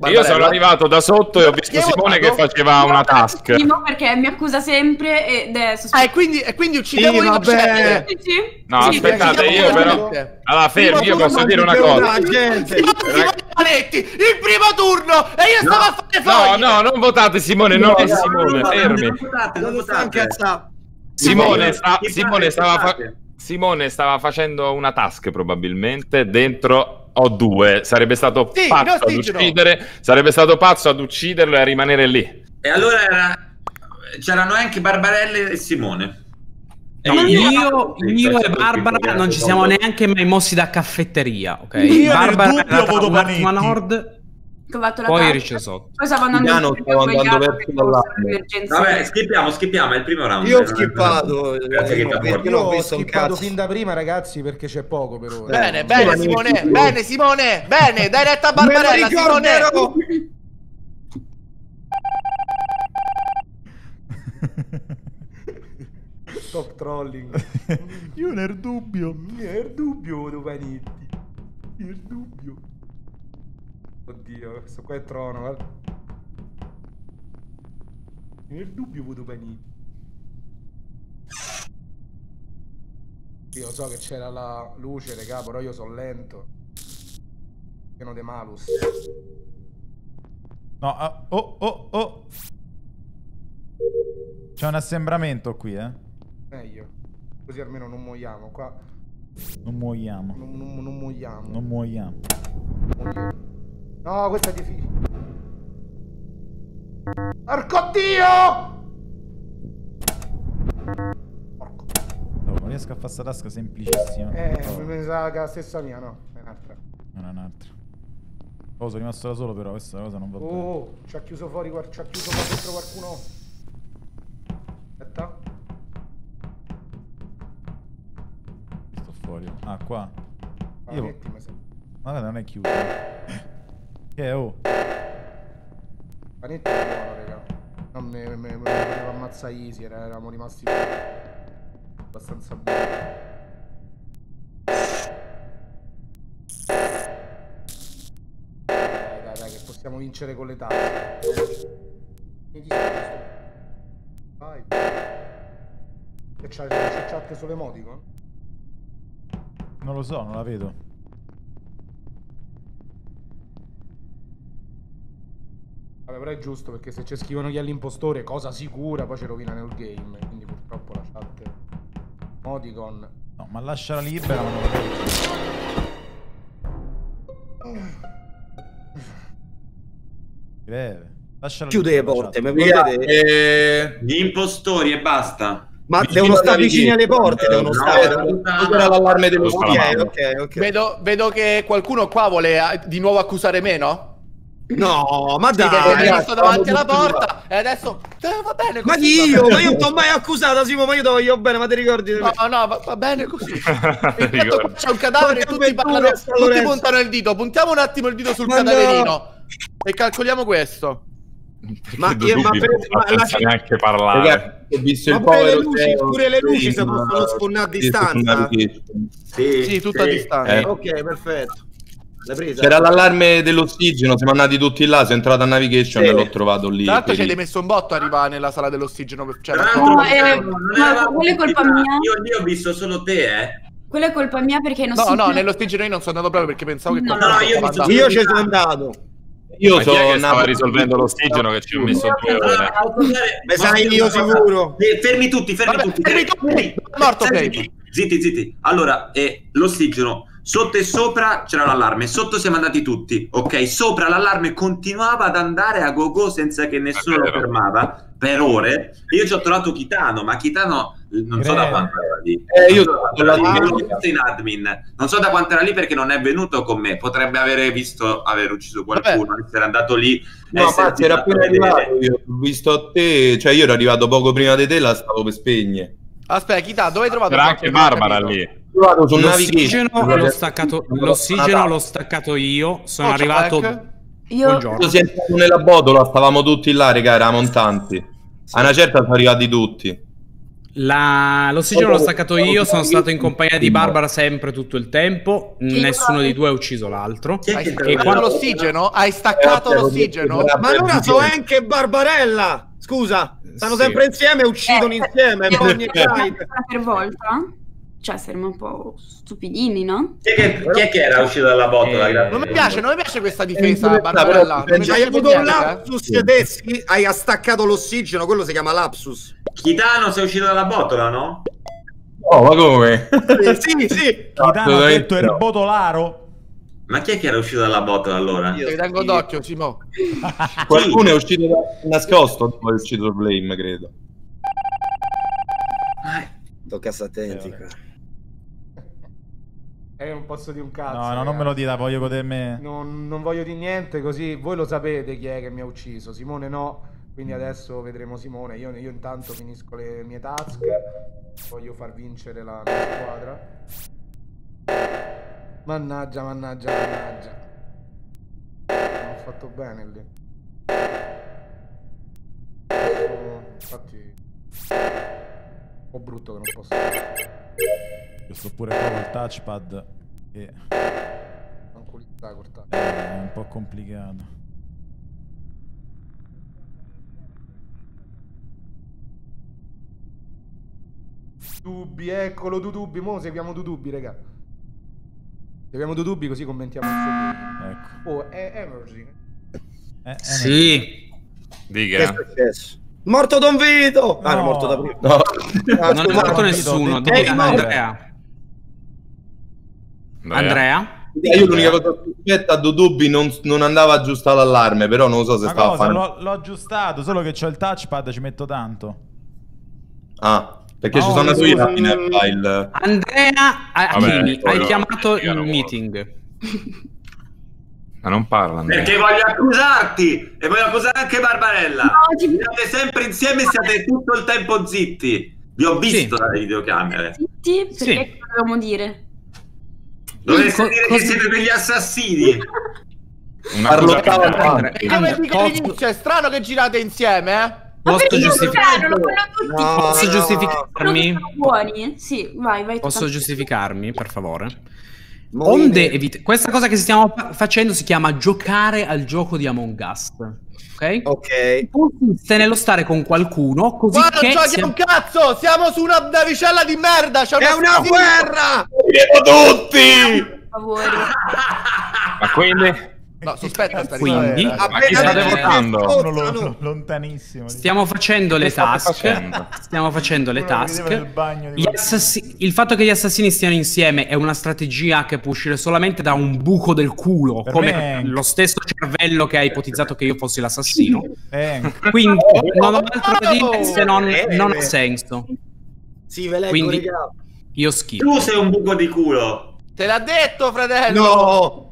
Io sono Barbarella. arrivato da sotto e ho visto Simone che faceva una task. Primo perché mi accusa sempre ed è Ah, sospetto. e quindi, e quindi uccidevo Sì, l'innocente. Sì, sì. No, Sì, aspettate, io però... Allora, fermi, io posso dire una cosa. Gente. Panetti, il primo turno e io stavo a fare No, foglie. no, non votate Simone, non è Simone, No, fermi. Non votate, non votate. sta- stava fa-? Simone stava facendo una task probabilmente dentro O2. Sarebbe stato Sì, pazzo ad uccidere, sarebbe stato pazzo ad ucciderlo e a rimanere lì. E allora era... c'erano anche Barbarella e Simone. E No, io- io, io e Barbara non ci siamo neanche mai mossi da caffetteria, ok? Io nel Barbara dubbio era tra voto Panetti. nord, Trovato la poi carta. Riccio sotto. Poi stavo andando Milano, stavo andando verso un'emergenza. Vabbè, skippiamo, skippiamo, è il primo round. Io ho Eh, skippato. Grazie che Io io Io ho cazzo. fin da prima, ragazzi, perché c'è poco per ora. Bene, Eh, bene Simone, sì. bene Simone, bene, dai retta a Barbarella Simone. Stop trolling. Io nel dubbio. Nel dubbio, Panetti. Nel dubbio. Oddio, questo qua è trono. guarda. Nel dubbio, voto Panetti. Io so che c'era la luce, raga, però io sono lento. Pieno de malus. No, ah, oh, oh, oh. C'è un assembramento qui, eh. Meglio. Così almeno non muoiamo. Qua Non muoiamo. non, non, non muoiamo. Non muoiamo. No, questa è difficile. Porco Dio! Porco. No, non riesco a fare sta tasca semplicissima. Eh, Oh, mi sa che è la stessa mia, no? È un'altra. non è un'altra. Oh, sono rimasto da solo però, questa cosa non va bene. Oh, ci ha chiuso fuori, ci ha chiuso qua dentro qualcuno. Aspetta. Sto fuori. Ah, qua. Ah, Io... metti, mi sa. Ma guarda, non è chiuso. Che è, oh? Panetti è buono, raga. Non me, me, me, me poteva ammazzare easy, era- eravamo rimasti abbastanza buoni. Dai, dai, dai, che possiamo vincere con le tasse. Mi. Vai. Che c'ha c'è chat sulle emoticon? Non lo so, non la vedo. Vabbè, però è giusto perché se ci scrivono chi è l'impostore, cosa sicura, poi ci rovina nel game. Quindi purtroppo la chat emoticon No. ma lasciala libera, ma non. Lasciala Chiude le porte, mi vedete? Eh, Gli impostori e basta. Ma Vicino devono stare vicini alle porte, devono No, stare. Cos'era l'allarme dello Ok, schiaffo? ok, ok. Vedo, vedo che qualcuno qua vuole eh, di nuovo accusare me, no? No, ma Sì, dai. hai visto davanti alla porta e adesso eh, va bene Ma così. va io? bene. Ma io non ti ho mai accusato, Simo, ma io ti voglio bene, ma ti ricordi? No, no, va, va bene così. Intanto c'è un cadavere e tutti parlano, tutti puntano il dito. Puntiamo un attimo il dito sul Ma cadaverino e calcoliamo questo. Ma io- ma per- non ma lasci- neanche parlare. Ragazzi, ho visto Ma il pure le luci- Teo pure le luci si prima, possono sfonnare a sì, distanza? di- Sì, Sì, tutto a distanza. Eh. Ok, perfetto. C'era l'allarme dell'ossigeno, siamo andati tutti là, sono entrato a navigation Sì. e l'ho trovato lì. Tra l'altro ci hai messo un botto a arrivare nella sala dell'ossigeno. Cioè, Tra l'altro, No, eh, ma quella è colpa mia? Io lì ho visto solo te, eh. Quella è colpa mia perché non No, si no, nell'ossigeno io non sono andato proprio perché pensavo che No, no, io. Io ci sono andato. Io Ma sono nato- risolvendo l'ossigeno che ci ho messo due ore? Mi sai io sicuro. Eh, fermi tutti, fermi Vabbè, tutti. fermi tutti. Morto. Zitti, zitti. Allora, eh, l'ossigeno. Sotto e sopra c'era l'allarme, sotto siamo andati tutti, ok? Sopra l'allarme continuava ad andare a go-go senza che nessuno lo fermava per ore. E io ci ho trovato Kitano, ma Kitano eh, non so da quanto era lì. Eh, io Non so da sono quanto era lì, in admin. Non so da quanto era lì perché non è venuto con me. Potrebbe aver visto aver ucciso qualcuno, essere andato lì. No, essere Mazzi, era fatto appena arrivato, io ho visto te, cioè io ero arrivato poco prima di te, la stavo per spegne. Aspetta, Chita, dove hai trovato C'era anche Barbara capito. lì. L'ossigeno l'ho staccato, l'ossigeno l'ho staccato io. Sono Oh, arrivato. Io Buongiorno. Si è entrato nella botola, stavamo tutti là, raga, eravamo tanti. A una certa sono arrivati tutti. La- L'ossigeno l'ho staccato io. Sono stato in compagnia di Barbara sempre tutto il tempo. Nessuno di due ha ucciso l'altro. Hai staccato quando- l'ossigeno? Hai staccato Eh, l'ossigeno? eh, Ma allora so anche Barbarella. Scusa, stanno Sì. sempre insieme e uccidono Eh, insieme per ogni una raid. per volta? Cioè, saremmo un po' stupidini, no? Chi è, che, chi è che era uscito dalla botola? Eh? Non mi piace, non mi piace questa difesa, Eh, Barbarella. Hai avuto un eh. lapsus te, sì? Hai staccato l'ossigeno, quello si chiama lapsus. Kitano sei uscito dalla botola, no? Oh, ma come? Eh, sì, sì. Chitano ha detto no. il botolaro. Ma chi è che era uscito dalla botola allora? Io. Ti tengo d'occhio, Simo. Qualcuno è uscito da nascosto, dopo è uscito il flame, credo. Tocca stare attenti. Eh, qua. Eh, io non posso dire un cazzo. No, no, non me lo dite, voglio godermi. Non, non voglio dire niente, così voi lo sapete chi è che mi ha ucciso. Simone no, quindi adesso vedremo Simone. Io, io intanto finisco le mie task. Voglio far vincere la mia squadra. Mannaggia, mannaggia, mannaggia. Non ho fatto bene lì. Infatti... Un po' brutto che non posso... Io sto pure qua col touchpad. Che Tranquillità, cortare. è un po' complicato. Dubbi, eccolo Dudubi, mo seguiamo Dudubi, raga. Seguiamo Dudubi così commentiamo il. Ecco. Oh, è Emerging. Eh, eh, Sì. Che è successo? Morto Don Vito! Ah, No. è morto da prima. No. Ah, Non è morto no, nessuno. no. Andrea. Andrea? Io l'unica cosa sospetta a Dudubbi non, non andava aggiustato l'allarme, però non so se Ma stava cosa? facendo... L'ho, l'ho aggiustato, solo che c'ho il touchpad, ci metto tanto. Ah, perché ci Oh, sono andato io alla fine file. Andrea Vabbè, Achini, hai chiamato il meeting. Ma non parla. Andrea. Perché voglio accusarti e voglio accusare anche Barbarella. No, ti- State sempre insieme e siete tutto il tempo zitti. Vi ho visto Sì. dalle videocamere. Zitti, perché Sì. che dobbiamo dire? Dovreste Co- dire cosa- che siete degli assassini. Una Parlo cosa- cavolo. Andrea, E come è strano che girate insieme, eh? Ma posso? No, Posso no. Giustificarmi? buoni? Sì, vai, vai. Posso giustificarmi, per favore? Onde evit- Questa cosa che stiamo fa- facendo si chiama giocare al gioco di Among Us. Ok? Ok. Consiste nello stare con qualcuno così non che giochi siamo- un cazzo! Siamo su una navicella di merda! C'è È una guerra! Moriremo tutti! Ma quindi? No, sospetta sta Quindi- chi state votando? Lo- lo- lontanissimo. Stiamo facendo le task. facendo? Stiamo facendo le task. assassi- il fatto che gli assassini stiano insieme è una strategia che può uscire solamente da un buco del culo, Per come me lo stesso cervello che ha ipotizzato che io fossi l'assassino. Eh, Quindi non ho altro da dire se non, non ha senso. Sì, ve leggo, Quindi io schifo. Tu sei un buco di culo. Te l'ha detto, fratello! No!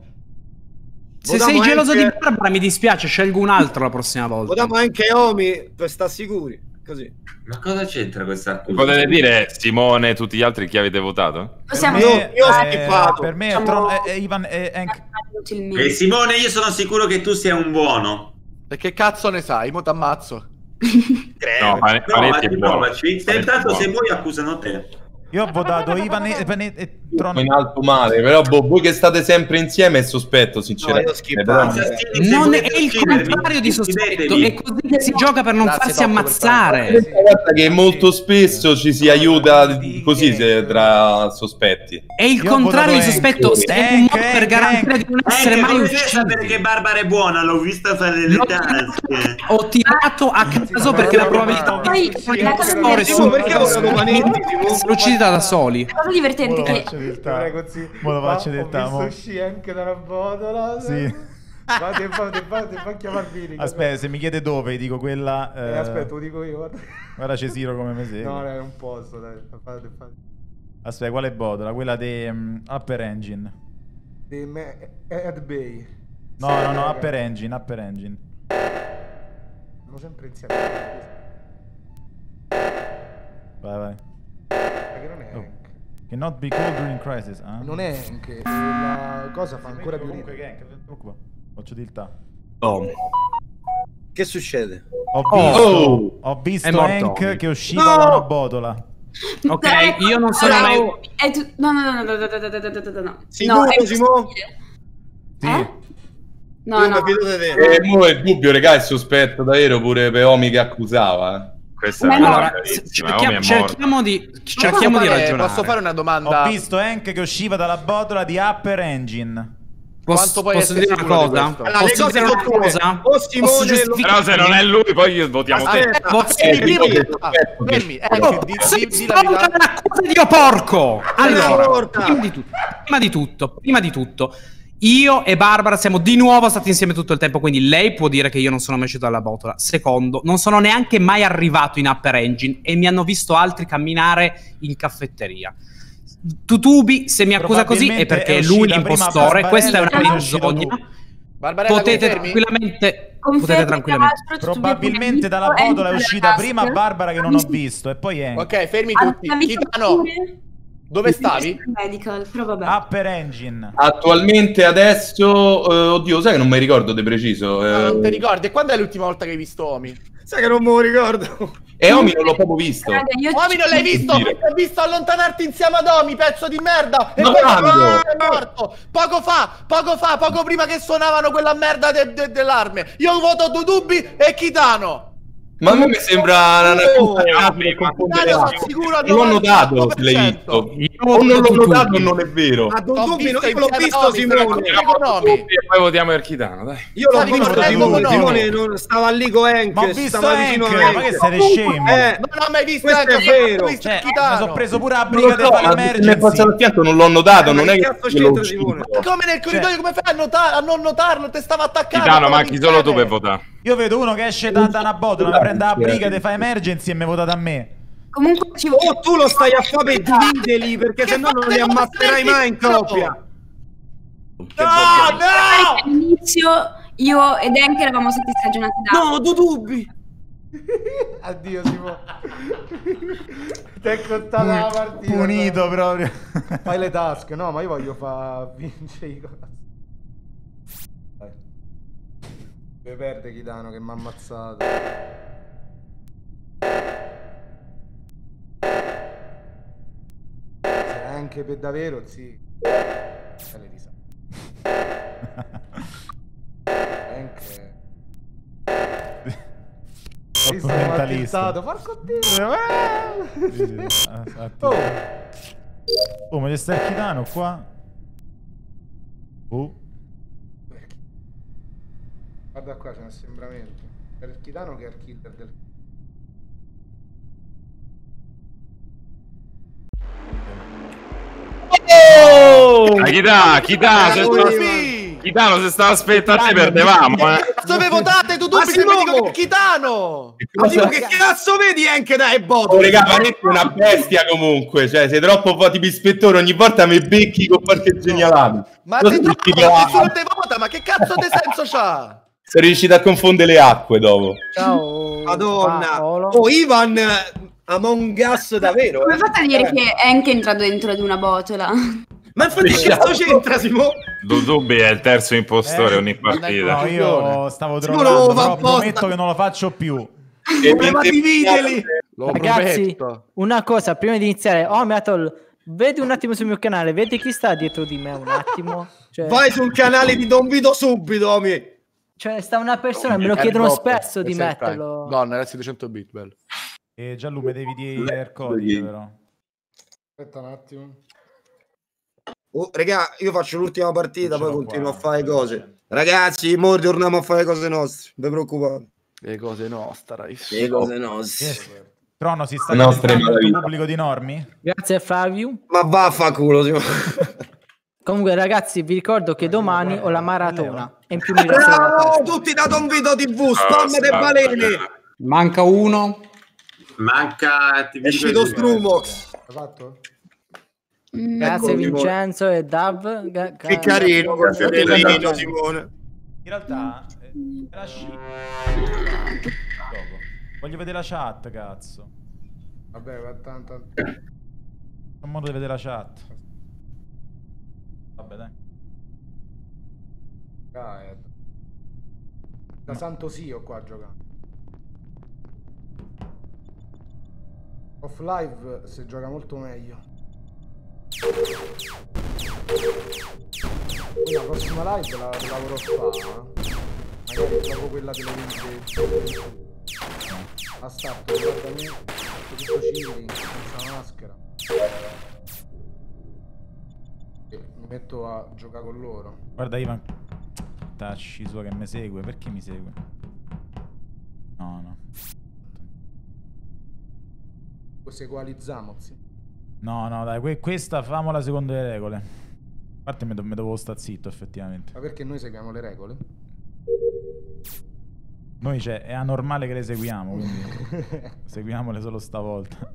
Se sei geloso di anche- Barbara mi dispiace, scelgo un altro la prossima volta. Votiamo anche Omi per stare sicuri. Così. Ma cosa c'entra questa accusa? Potete dire Simone e tutti gli altri chi avete votato? Possiamo Io- Eh, io ho eh, schippato. Per me Tron- è- è Ivan è Hank. inutilmente. E Simone, io sono sicuro che tu sia un buono. E che cazzo ne sai? Mo t'ammazzo. No, Pane- No, Panetti ma è buono. Panetti intanto se vuoi accusano te. Io ho votato Ivan e, e, e Tron. in alto male, però boh, voi che state sempre insieme è sospetto, No, sinceramente. ho schippato. però- Non è il contrario di sospetto, è così che si gioca per non Grazie, farsi ammazzare. Guarda che molto spesso ci si aiuta così se- tra sospetti. È il Io ho contrario di sospetto, è un modo per garantire di non Eh, essere mai uccisi. che Barbara è buona? L'ho vista fare le tasche. Ho tirato a caso perché la probabilità su perché lo sono manetti, Uccisi da soli. La cosa divertente che. Mo lo faccio delta. Ho mo. visto uscire anche dalla botola. Sì. Fate, fate, fate, fa chiamare Vini. Aspetta, se mi chiede dove, dico quella. Eh, eh, aspetta, lo dico io. Guarda, Guarda Cesiro come mi segue. no, è un posto, dai. Fate, fate. Aspetta, quale botola? Quella di mm, Upper Engine. Di me- Ed Bay. No, no, no, Upper Engine, Upper Engine. Siamo sempre insieme. Vai, vai. Perché non è Oh. Hank. Cannot be cold during crisis. ah? Non è Hank. La cosa fa ancora più Comunque ridere. che è, non ti preoccupare. Faccio dilta. Che succede? Ho Oh. visto, ho visto È morto Hank che usciva No! da una botola. Ok, io non sono Allora, mai... è tu- No, no, no, no, no, no, no, no, no, no, no, no. Sicuro, No, è Simo? Sì. Eh? No, Io no. E è dubbio, regà, è sospetto davvero pure per Omi che accusava. eh. Questa è una allora, oh, cerchiamo, cerchiamo, di, cerchiamo fare, ragionare. Posso fare una domanda? Ho visto Hank che usciva dalla botola di Upper Engine. Posso, posso dire una cosa? Allora, posso dire una cosa? O Simone lo... Però se non è lui, poi votiamo Aspetta, te. Eh, Fermi, eh, ecco. una cosa di porco! Allora, prima di tutto, prima di tutto io e Barbara siamo di nuovo stati insieme tutto il tempo, quindi lei può dire che io non sono mai uscito dalla botola. Secondo, non sono neanche mai arrivato in Upper Engine e mi hanno visto altri camminare in caffetteria. Tutubi, se mi accusa così è perché è lui l'impostore, questa è una menzogna. tu. Barbarella, Potete tranquillamente, potete tranquillamente. Probabilmente dalla botola è uscita prima Barbara che non ho visto. E poi Hank. Ok, fermi tutti. Pure dove stavi? Medical, però vabbè. Upper Engine. Attualmente adesso, eh, oddio, sai che non mi ricordo di preciso. Eh, non ti ricordi? E quando è l'ultima volta che hai visto Omi? Sai che non me lo ricordo. E Omi non l'ho proprio visto. Raga, Omi non l'hai visto? Ti ho visto allontanarti insieme ad Omi, pezzo di merda! E Ma poi quando? ah, è morto! Poco fa, poco fa, poco prima che suonavano quella merda de- de- dell'arme. Io voto Dudubi e Kitano. Ma a me mi sembra una cosa eh, ragazza certo. l'ho notato se l'hai visto. Io non l'ho notato non è vero. Ma Don Dubbino, io l'ho visto Simone. Poi votiamo Erchitano, dai. Io l'ho visto Simone, non stava lì con Hank, stava vicino a me. Ma che siete scemo? Eh, non l'ho mai visto Questo è vero. Cioè, mi sono preso pure la briga del Palermo. Mi passato al non l'ho notato, eh, non è che Come nel corridoio come fai a non notarlo? Te stava attaccando. Chitano, ma chi solo tu per votare? Io vedo uno che esce da, da una botola, mi prende la briga di fare emergency e mi vota da me. Comunque ci O tu lo stai a fare per dividerli, perché sennò non li ammazzerai mai in coppia. No, no! all'inizio io ed Hank eravamo stati stagionati da No, tu dubbi. Addio, Simo. Ti è contata la partita. Punito proprio. Fai le tasche, no, ma io voglio far vincere i cosi. Dai. Dove perde Kitano che mi ha ammazzato. Se anche per davvero, sì. Le risate. Anche. Sì, sono mentalista. attentato, porco dio. Ah. Oh. Oh, ma c'è il chitano qua? Oh. Guarda qua, c'è un assembramento. Per il Chitano che è il killer del... Ma chi dà? Chi dà? Se sta- Chi dà? Se stava aspettando te perdevamo, eh. Dove votate tu Ma dubbi se mi dico che Chitano? Ma dico, che cazzo vedi anche dai bot? Oh, raga, Vanetti è una bestia comunque, cioè sei troppo voti per ispettore, ogni volta mi becchi con qualche segnalato. Ma Sono sei troppo ma che cazzo di senso c'ha? Sei riuscito a confondere le acque dopo. Ciao. Madonna. Paolo. Oh, Ivan, Among Us davvero? Come eh? fate a dire Eh. che è anche entrato dentro di una botola? Ma infatti che cazzo c'entra, Simo? Dudubbi è il terzo impostore Eh, ogni partita. No, io stavo lo fa però prometto che non lo faccio più. Come ma divideli? Lo Ragazzi, prometto. una cosa, prima di iniziare, oh Metal, vedi un attimo sul mio canale, vedi chi sta dietro di me un attimo. Cioè, Vai sul canale di Don Vito subito, Omi. Cioè sta una persona, me lo chiedono spesso di metterlo. Donna, ragazzi, 200 bit, bello. E Gianlu, mi devi dire il codice, però. Aspetta un attimo. Oh, raga, io faccio l'ultima partita, poi continuo qua. a fare cose. Ragazzi, mo torniamo a fare cose nostre. Non vi preoccupate. Le cose nostre. Le cose nostre. Trono si sta diventando il pubblico di normi? Grazie Flavio. Ma vaffanculo. Comunque ragazzi, vi ricordo che domani ho la maratona e in più mi Bravo, tutti da Don Vito TV, spam de balene. Manca uno. Manca... È dico uscito Strumox. Fatto? Mm, Grazie Ecco, Vincenzo e Dav. Ga- Che ga- carino, col fiorellino. Simone. In realtà, eh, la sci. Voglio vedere la chat, cazzo. Vabbè, va tanto... Non modo di vedere la chat. Vabbè, dai. Ah, è- Da Santo Sio qua giocando. Off live si gioca molto meglio. Quindi la prossima live la la vorrò fare. Magari dopo quella delle 20. A start, guarda me, tutto chilling, senza maschera. E mi metto a giocare con loro. Guarda Ivan. Tacci sua che mi segue. Perché mi segue? No, no. Così equalizziamo, sì. No, no, dai, que- questa famola secondo le regole. A parte me, do- me dovevo sta zitto, effettivamente. Ma perché noi seguiamo le regole? Noi, cioè, è anormale che le seguiamo, quindi seguiamole solo stavolta.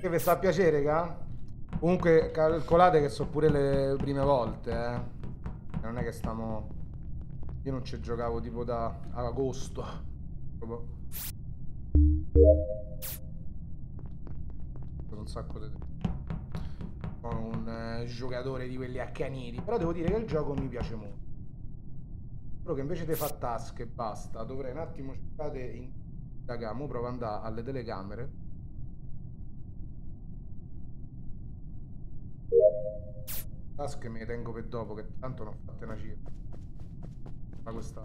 Che vi sta a piacere, raga? Comunque calcolate che sono pure le prime volte, eh. Non è che stiamo... Io non ci giocavo tipo da agosto. Proprio... Un sacco di. Sono un eh, giocatore di quelli accaniti. Però devo dire che il gioco mi piace molto. Solo che invece di fare task e basta, dovrei un attimo cercare in... Raga, mo provo ad andare alle telecamere. Task me le tengo per dopo, che tanto non ho fatte una cifra. Ma questa.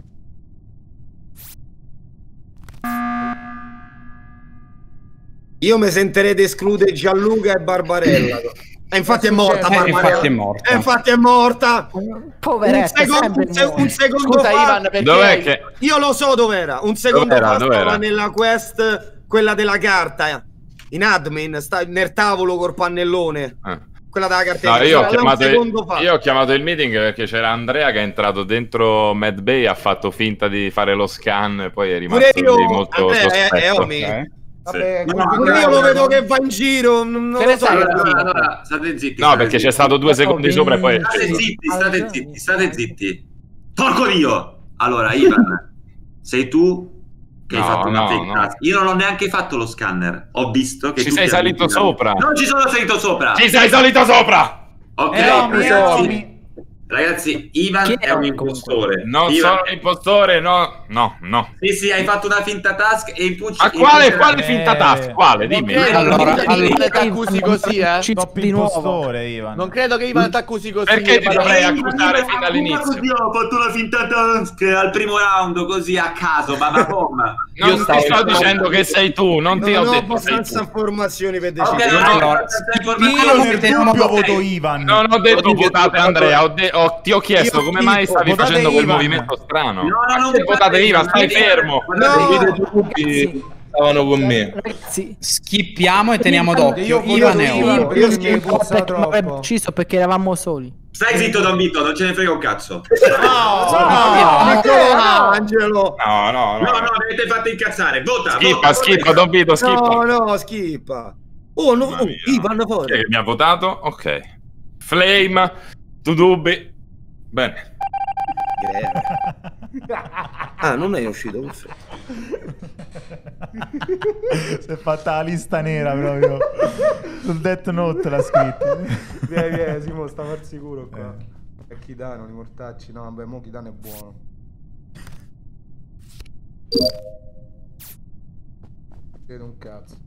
Io mi sentirei di escludere Gianluca e Barbarella. E infatti è morta Eh, infatti è morta. E infatti è morta. Poveretto, un secondo, un, se- un secondo Scusa fa- Ivan. Dov'è che... Io lo so dov'era. Un secondo Dov'era? fa stava Dov'era? nella quest, quella della carta. In admin, sta nel tavolo col pannellone. Ah. Quella della cartella. No, io ho, chiamato il, fa. io ho chiamato il meeting perché c'era Andrea che è entrato dentro Mad Bay, ha fatto finta di fare lo scan e poi è rimasto io, lì molto Andrea, è- è sospetto. Omi. Ok. Vabbè, quindi- pure io lo vedo che va in giro. Non, lo so. sai? Allora, allora, state zitti. No, state perché zitti. c'è stato due secondi sopra e poi è State zitti, state zitti, state zitti. Porco Dio! Allora, Ivan, sei tu che hai No, fatto una no, fake no. task. Io non ho neanche fatto lo scanner. Ho visto che Ci tu sei salito sopra. Non ci sono salito sopra. Ci sei salito sopra! Ok, Eh, ragazzi. Ragazzi, Ivan Chi è è un impostore. Non Ivan- sono l'impostore, no, no, no. Sì, sì, hai fatto una finta task e in pucci. Ma in quale, pucci- quale Eh, finta task? Quale? Non Dimmi. credo Allora, che allora- ti accusi così, eh. Di impostore, Ivan. Non credo che Ivan ti accusi così. Perché ti ma- dovrei accusare Ivan, fin ma dall'inizio? così, Ho fatto una finta task al primo round così a caso, bababom. Non Io ti sto dicendo che sei tu, non ti non ho ho detto sei abbastanza tu. informazioni per decidere. non ho Allora, abbastanza Io teniamo dubbio ok. voto Ivan. Non ho detto Io votate Andrea, ho de- ho- ti ho chiesto Io come dico, mai stavi facendo quel Ivan. movimento strano. No, no, non che votate votate Ivan, Ivan, stai fermo. No, stavano con me. Ragazzi, Schippiamo e teniamo Io d'occhio. Ivan e Ivan, io mi schifo puzza perché mi avrebbe troppo. ucciso perché eravamo soli. Stai zitto, Don Vito, non ce ne frega un cazzo. no, eccolo là, Angelo. No, no, No, no. no, avete fatto incazzare. Vota. Schippa, vota, schippa. Don Vito, schippa. No, no, schippa. Oh, no, oh. Ivan fuori. che mi ha votato? Ok. Flame, tu dubbi. Bene. Ah, non è uscito, perfetto. si è fatta la lista nera proprio. Sul Death Note l'ha scritto. Vieni, vieni, Simo, stavo al sicuro qua. Eh. E Chitano, i mortacci. No, vabbè, mo Chitano è buono. Vedo un cazzo.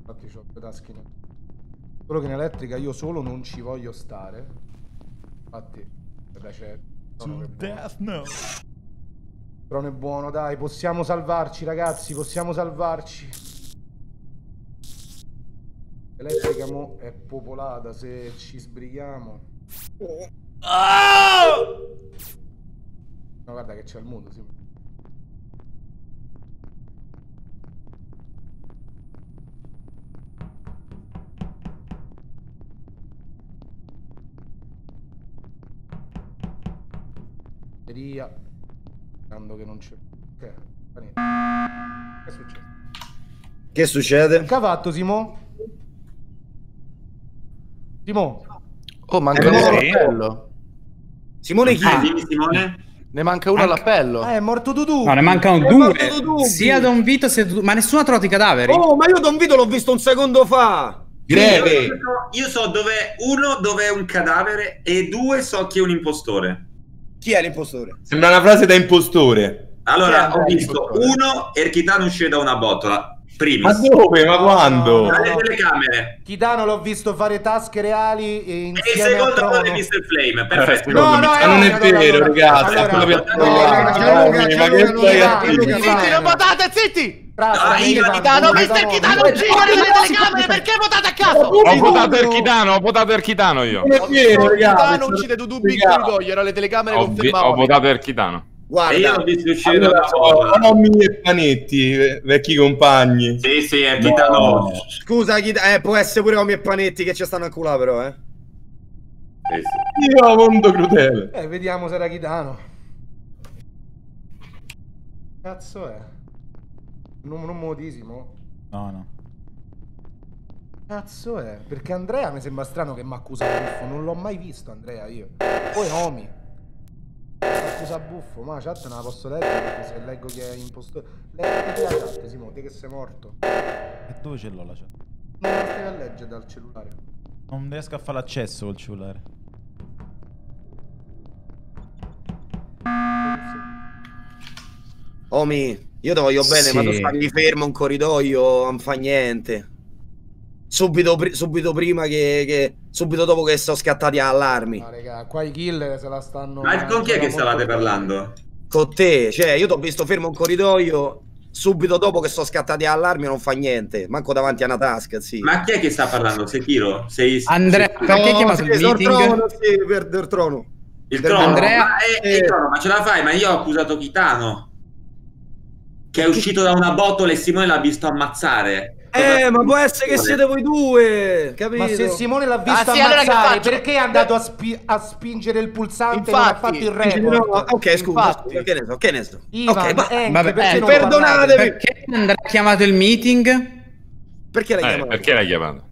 Infatti c'ho due tasche in Solo che in elettrica io solo non ci voglio stare. Infatti, vabbè, c'è... Buono. Death Note. Trono è buono, dai, possiamo salvarci, ragazzi, possiamo salvarci. Elettrica mo è popolata, se ci sbrighiamo. No, guarda che c'è il muto, sì. Batteria. Sperando che non c'è. Che? Fa niente. Che è succede? Che ha fatto Simo? Simo? Oh, manca Eh, uno all'appello. Simone chi? Ah, dimmi Simone. Ne manca uno Manca- all'appello. Ah, è morto Dudu. No, ne mancano È due. morto. Sia Don Vito sia Dudu. Ma nessuno ha trovato i cadaveri? Oh, ma io Don Vito l'ho visto un secondo fa. Greve. Io, so- io so dove uno dove è un cadavere e due so chi è un impostore. Chi è l'impostore? Sembra una frase da impostore. Allora, è ho visto uno Erchitano uscire da una botola. Ma Primis. dove? Ma quando? No, Dalle telecamere. Chitano l'ho visto fare tasche reali e E il insieme secondo Trono. quale Mr. Flame. Perfetto. No, no, Ma non è allora, vero, allora, ragazzi. è Ma che non stai a. Zitti, non votate, zitti! Bravo, No, io- Ivan, Chitano, mister Chitano, Ivan. giro le telecamere, perché votate a caso? Ho votato Erchitano, ho votato io. È vero, ragazzi. Chitano uccide Dudubi in corridoio, le telecamere Ho, confermavano. ho votato Erchitano. E io Guarda, l'ho visto uscire Allora, da botola. Nomi e Panetti, ve- vecchi compagni. Sì, sì, Erchitano. No. scusa, eh, può essere pure come i panetti che ci stanno a culare però, eh. Sì, sì. Io mondo crudele. Eh, vediamo se era Chitano. Cazzo è? Non, non modisimo? No, no. Cazzo è? Perché Andrea mi sembra strano che mi accusa buffo. Non l'ho mai visto Andrea io. Poi Omi. Mi accusa buffo. Ma la chat non la posso leggere perché se leggo che è impostore. Leggiti la chat, Simo, te che sei morto. E dove ce l'ho la chat? Non la stai a leggere dal cellulare. Non riesco a fare l'accesso col cellulare. Omi, io ti voglio bene, ma tu Sì. stai fermo in corridoio, non fa niente. Subito, pri- subito prima che, che- Subito dopo che sono scattati allarmi. Ma raga, qua i killer se la stanno. Ma con chi è che stavate parlando? Con te, cioè, io ti ho visto fermo in corridoio. Subito dopo che sono scattati allarmi non fa niente. Manco davanti a una task, sì. Ma chi è che sta parlando? Sekiro? Sei... Andrea, perché chiamato sì, il sul meeting? trono, sì, per del trono. Il trono? Andrea- Ma, eh, eh, trono, ma ce la fai? Ma io ho accusato Kitano. Che è uscito da una botola e Simone l'ha visto ammazzare. Eh, ma può essere che siete voi due, capito? Ma se Simone l'ha visto Ah, sì, allora ammazzare, faccio? perché è andato a, spi- a spingere il pulsante e non ha Infatti, fatto il di no? Ok, scusa, Infatti. scusa, che ne so, che ne so. Ivan, ok, ma Hank, vabbè, perché eh, non perdonatevi. Perché Andrea ha chiamato il meeting? perché l'hai Eh, chiamato? perché l'hai chiamato?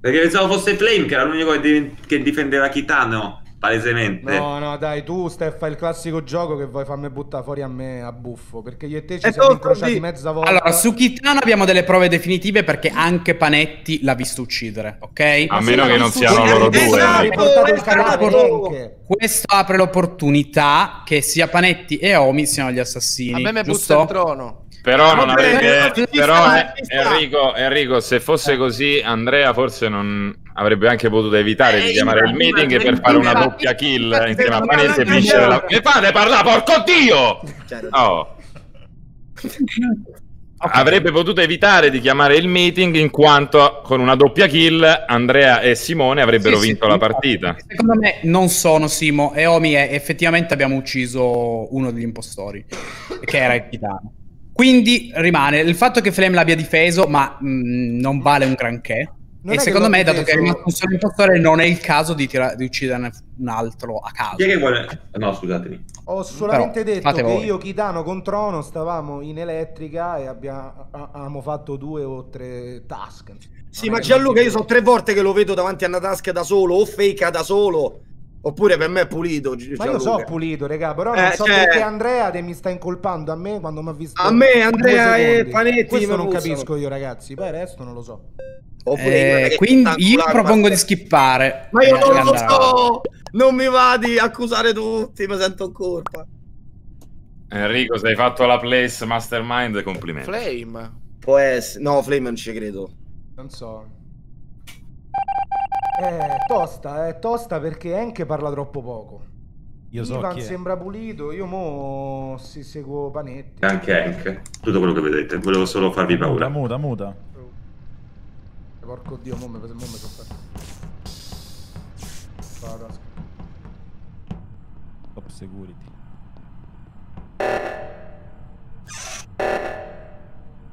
Perché pensavo fosse Flame, che era l'unico che, di- che difendeva Kitano, palesemente. No, no, dai, tu stai a fare il classico gioco che vuoi farmi buttare fuori a me a buffo. Perché io e te ci Eh, siamo incrociati così. mezza volta. Allora, su Kitano abbiamo delle prove definitive perché anche Panetti l'ha visto uccidere, ok? A meno che non siano loro due. esatto. eh. Esatto. Questo apre l'opportunità che sia Panetti e Omi siano gli assassini. A me mi giusto? il trono. Però, non Vabbè, avrebbe, però eh. Enrico, Enrico, se fosse così, Andrea forse non avrebbe anche potuto evitare di Eh, chiamare il meeting per fare una doppia kill insieme a Panese e vincere la... Mi fate parlare, porco Dio! Cioè, Oh. Avrebbe potuto evitare di chiamare il meeting in quanto con una doppia kill Andrea e Simone avrebbero Sì, sì, vinto la infatti. partita. Secondo me non sono Simo e Omi e effettivamente abbiamo ucciso uno degli impostori, che era il Titano. Quindi rimane il fatto che Flame l'abbia difeso, ma mh, non vale un granché. Non e secondo me, dato che è rimasto un solo impostore, non è il caso di, tira- di ucciderne un altro a caso. Chi è che vuole... No, scusatemi. Ho solamente Però, detto che voi. io, Kitano con Trono stavamo in elettrica e abbiamo fatto due o tre task. Sì, Non ma Gianluca, io so tre volte che lo vedo davanti a una tasca da solo, o fake da solo, oppure per me è pulito. Gi- Ma io Gianluca. so pulito, regà, però Eh, non so cioè- perché Andrea te mi sta incolpando a me quando mi ha visto. A me, Andrea e. Panetti Questo non capisco io, ragazzi. Poi il resto non lo so. Oppure Eh, quindi io propongo di skippare. Ma io Eh, non lo so! Non mi va di accusare tutti, mi sento in colpa. Enrico, sei fatto la place mastermind, complimenti. Flame. Può essere... No, Flame non ci credo. Non so. È tosta, è tosta perché Enke parla troppo poco. Io so Ivan sembra pulito, io mo si seguo Panetti. Anche Hank. Tutto quello che vedete. Volevo solo farvi Muta, paura. muta, muta. Porco dio, mo mi mo mi sono fatto. Tasca. Top security.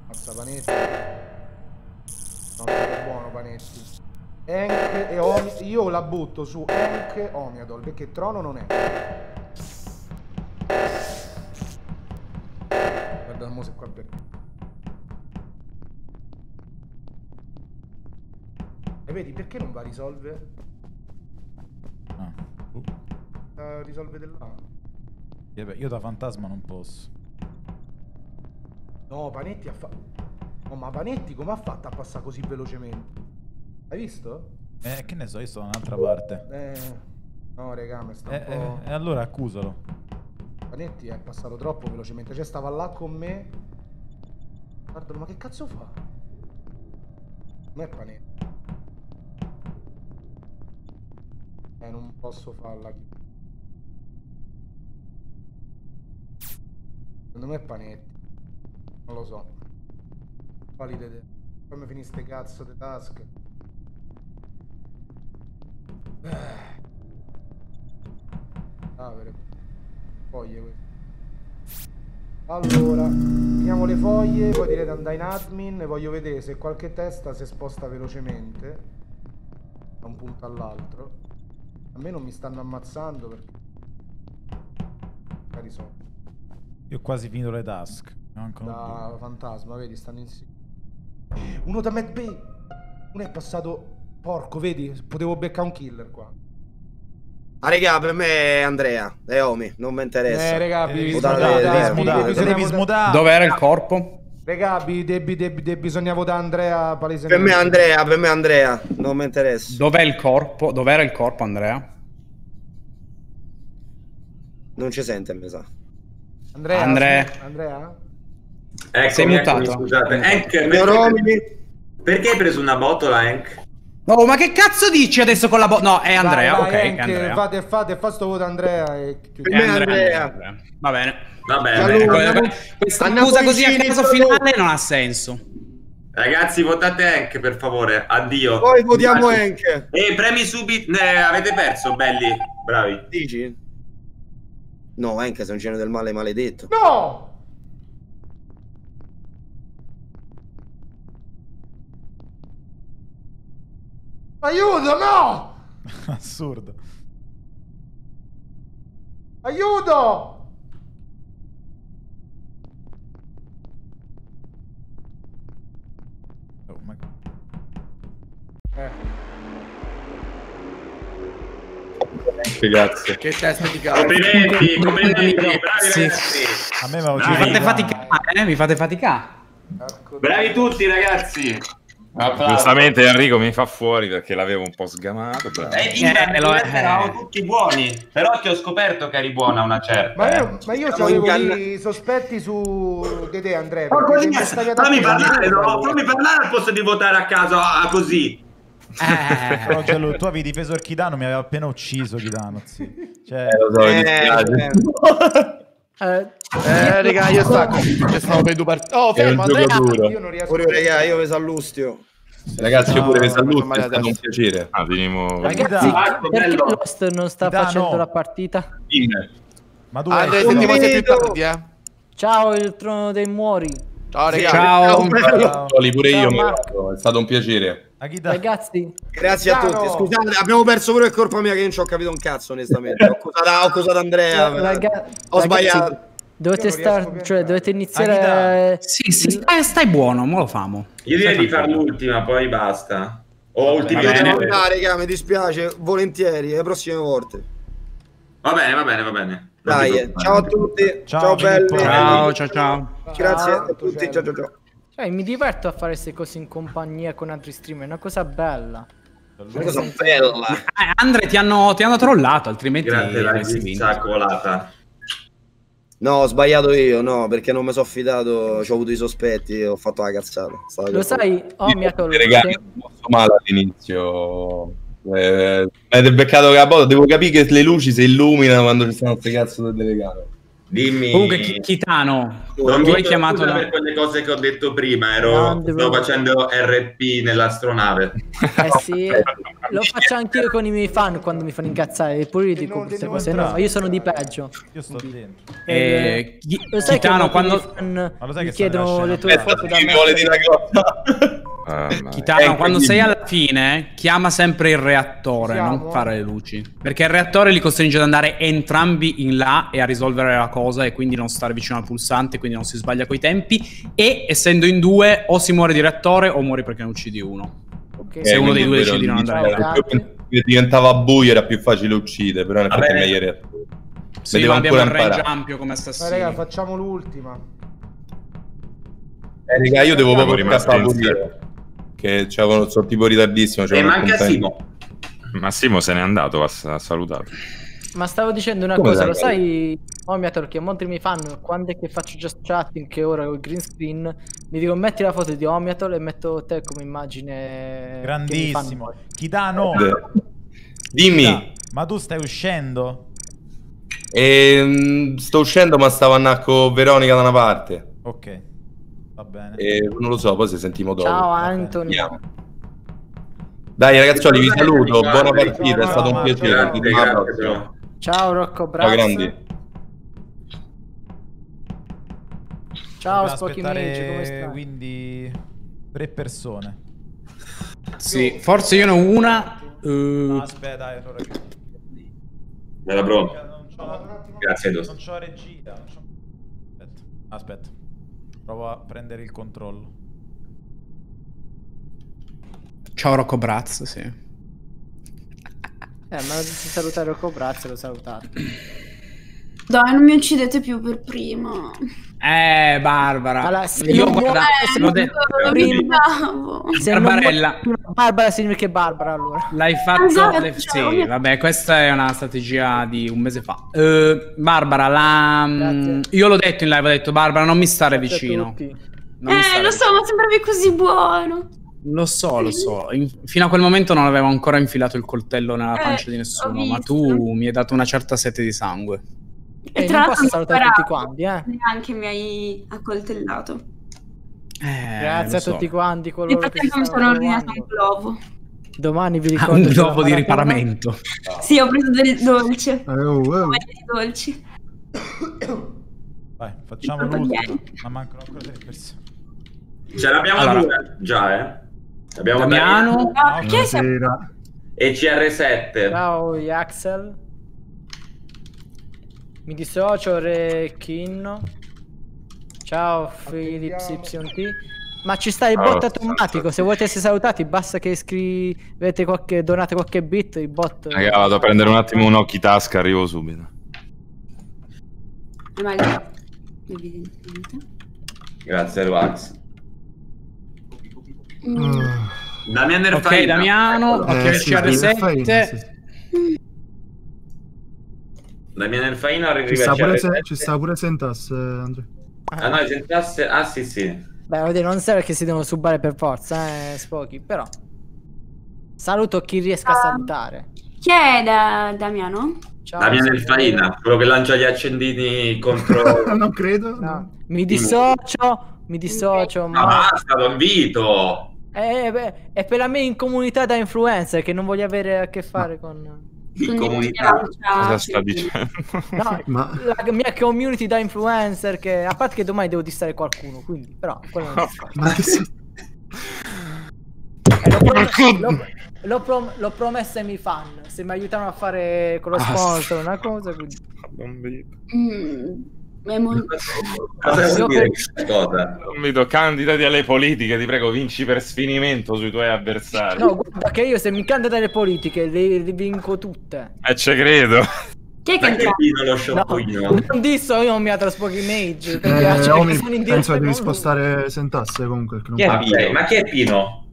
Mazza Panetti. Non è buono Panetti. Enk e Omi... Io la butto su Enk e Omiadol perché Trono non è. Guarda, mo se qua per... E vedi perché non va a risolvere? Ah. Uh. Uh, risolve. Eh beh, Io da fantasma non posso. No, Panetti ha fatto... No, ma Panetti come ha fatto a passare così velocemente? Hai visto? Eh, che ne so, io sto da un'altra parte. Eh... No, regà, mi sta un E po'... allora accusalo. Panetti è passato troppo velocemente. Cioè, stava là con me. Guardalo, ma che cazzo fa? Non è Panetti. Eh, non posso farla. Secondo me è Panetti. Non lo so. Quali idee? Poi mi finiste cazzo di task. Ah. Foglie queste. Allora, finiamo le foglie, poi direte andare in admin e voglio vedere se qualche testa si sposta velocemente da un punto all'altro. A me non mi stanno ammazzando perché... Magari so. Io ho quasi finito le task. Da fantasma, vedi, stanno insieme. Uno da Mad Bay. Uno è passato... Porco, vedi? Potevo beccare un killer qua. Ah, regà, per me è Andrea, è Omi, non mi interessa. Eh, regà, devi votare- smudare. Dov'era il corpo? Regà, bi- debi- debi- debi- bisogna votare Andrea Per palesemente. me è Andrea, per me Andrea, non mi interessa. Dov'è il corpo? Dov'era il corpo, Andrea? Non ci sente, mi sa. Andrea? Andrea. Andrea? Eccomi, Sei eccomi, mutato. scusate. Hank, Signor perché, hai preso una botola, Hank? Oh, ma che cazzo dici adesso con la bo... No, è Andrea, Vai, ok, vai, è Hank, Andrea. Fate, fate, fa sto voto Andrea e per me Andrea. Andrea. Va bene. Va bene. Eh, andiamo- Questa scusa così a caso finale non ha senso. Ragazzi, votate Hank, per favore. Addio. Poi votiamo. Hank. E premi subito. Eh, avete perso, belli. Bravi. Dici? No, Hank sei un genio del male maledetto. No! Aiuto, no! Assurdo. Aiuto! Oh, ma... Eh. Grazie. Che testa di cazzo. Complimenti, complimenti. Bravi Sì. ragazzi. A me mi fate faticare, eh? Mi fate faticare. Bravi tutti, ragazzi. Giustamente Enrico mi fa fuori perché l'avevo un po' sgamato. bravo. Eh, Inter, Eh, lo eravamo tutti buoni, però ti ho scoperto che eri buona una certa. Ma eh. io, ma io avevo inganna- dei sospetti su di te, Andrea. Oh, fammi a parlare, no? Fammi parlare al posto di votare a caso ah, così. Però Gianlu, tu avevi difeso il Chidano, mi aveva appena ucciso Chidano, sì. Cioè... lo so, dispiace. Eh, Eh, raga, io stacco. Ci stavo per due partite. Oh, fermo, Andrea. duro. Io non riesco Pure, raga, io mi salustio. Ragazzi, io pure vi No, saluto, è stato un piacere. Ah, finimo... Ragazzi, Marco, perché bello. Lost non sta Dai, facendo no. la partita? Fine. Ma tu. Andrea, sentiamo se più tardi, eh. Ciao, il trono dei muori. Ciao, raga. Ciao. Oli, pure Ciao, io Marco. è stato un piacere. Akita, Ragazzi, Grazie a tutti. Scusate, abbiamo perso pure per colpa mia che non ci ho capito un cazzo, onestamente. Ho accusato, ho accusato Andrea. raga- ho ragazzi, sbagliato. Dovete, Io star, cioè, dovete iniziare. A- Sì, sì, stai, stai buono, mo lo famo. Io direi di fare l'ultima, poi basta. O due. No, raga, mi dispiace, volentieri, le prossime volte. Va bene, va bene, va bene. Dai, ciao a tutti. Ciao, Ciao, belli. Ciao, ciao, ciao. Grazie Ciao. a tutti. Ciao, ciao, ciao. Cioè, mi diverto a fare queste cose in compagnia con altri streamer, è una cosa bella. Una cosa bella. Eh, Andre, ti hanno, ti hanno trollato, altrimenti Grazie, colata. No, ho sbagliato io, no, perché non mi sono fidato, ho avuto i sospetti, ho fatto la cazzata. Lo sai, oh mia I regali sono molto male all'inizio. Eh, avete beccato la botta, devo capire che le luci si illuminano quando ci sono queste cazzo di telecamere. Dimmi. Comunque, Chi- Chitano, Non mi hai chiamato la- per quelle cose che ho detto prima, ero stavo devo- facendo RP nell'astronave. Eh sì, lo faccio anch'io con i miei fan quando mi fanno incazzare, eppure io dico queste cose. No, io sono di peggio. io sto dentro. Eh, Chitano, molti quando... fan Ma lo sai mi che chiedono le tue Aspetta, foto da me? vuole dire una cosa. Ah, ma- Chitano, quando sei alla fine, chiama sempre il reattore, Siamo. non fare le luci. Perché il reattore li costringe ad andare entrambi in là e a risolvere la cosa e quindi non stare vicino al pulsante, quindi non si sbaglia coi tempi. E essendo in due, o si muore di reattore o muori perché ne uccidi uno. Ok. Se uno dei due Vero, decide di non andare in là. Diventava buio era più facile uccidere, però è bene. meglio il reattore. Sì, devo ma abbiamo il range ampio come Ma assassino. raga, facciamo l'ultima. Eh, raga, io devo proprio pure. Che sono tipo ritardissimo. E un manca. Simo. Massimo se n'è andato, ha salutato. Ma stavo dicendo una Come cosa, lo sai, mia che molti miei fan, quando è che faccio just chatting, che ora col green screen, mi dico metti la foto di Omiatol e metto te come immagine. Grandissimo. Chidano, Dimmi, ma tu stai uscendo? ehm, sto uscendo ma stavo andando con Veronica da una parte. Ok, va bene. E non lo so, poi se sentimo dopo. Ciao Anthony. Andiamo. Dai ragazzuoli, vi saluto, buona partita, è Ciao, stato un ciao, piacere. ciao. Ciao Rocco Ciao Braz. grandi. Ciao Spocky Mage, come stai? quindi tre persone. Sì, forse io ne ho una. eh, No, aspetta, dai, allora che- Bella la- Grazie. Non c'ho regia. aspetta. Provo a prendere il controllo. Ciao Rocco Braz, sì. Eh, ma se salutare Rocco Braz, lo salutate. Dai, non mi uccidete più per prima. Eh, Barbara. Allora, se io non guarda, Eh, l'ho Barbarella. Barbara significa che Barbara allora. L'hai fatto. Esatto, le- ciao. Sì, vabbè, questa è una strategia di un mese fa. Eh, Barbara, la... Grazie. io l'ho detto in live, ho detto Barbara, non mi stare Grazie vicino. Non mi Eh, stare lo so, ma sembravi così buono. Lo so, lo so. In- fino a quel momento non avevo ancora infilato il coltello nella Eh, pancia di ho nessuno, ma tu mi hai dato una certa sete di sangue. E Eh, tra l'altro posso mi salutare tutti quanti, eh. Neanche mi hai accoltellato. Eh, Grazie a so. tutti quanti Nel coloro che frattempo mi sono ordinato un globo. Domani vi Ah, ricordo un della globo di riparamento. Sì, ho preso del dolce. Oh, Voglia di dolci. Vai, facciamo bene. Ma mancano ancora tre persone. Ce l'abbiamo Allora. due già, eh. Abbiamo Damiano. Damiano siamo... e CR7. Ciao Yaxel. Mi dissocio Recchino. Ciao Philips YT. Ma ci sta il bot automatico. Se volete essere salutati, basta che scrivete qualche. donate qualche bit. Il bot. Raga, vado a prendere un attimo un occhi tasca, arrivo subito. Grazie, Ruax. Damiano Ok, Erfaina. Damiano, Eccolo. ok, Eh, sì, CR7. Damiano Erfaina Ci arriva sta a pure, CR7. se- ci sta pure Sentas, eh, Andrea. Ah no, sentasse... Ah sì sì. Beh, non serve che si devono subare per forza, eh, Spoki, però. Saluto chi riesca a salutare. Chi è da Damiano? Ciao. Damiano. Erfaina, quello che lancia gli accendini contro... non credo. No. Mi dissocio, mi dissocio, Ma ma... basta, Don Vito! Eh, beh, è per la mia incomunità da influencer che non voglio avere a che fare con... In comunità. Cosa sta dicendo? No, Ma- la mia community da influencer che... A parte che domani devo distare qualcuno, quindi... Però, quello non è discorso. Ma che si... Eh, l'ho, prom- l'ho- l'ho prom- l'ho promesso ai miei fan. Se mi aiutano a fare con lo Ah, sponsor una cosa, quindi... Mm, è molto... Cosa vuol dire questa candidati alle politiche, ti prego, vinci per sfinimento sui tuoi avversari. No, guarda che io se mi candido alle politiche le, le vinco tutte. Eh, ci credo. Chi è che Ma che entra? Pino lo No, sciocchino? non disso io non mi ha traspochi mage. perché Eh, cioè, Omi, sono in penso devi spostare Sentas comunque. che non Chi è Pino? Ma chi è Pino?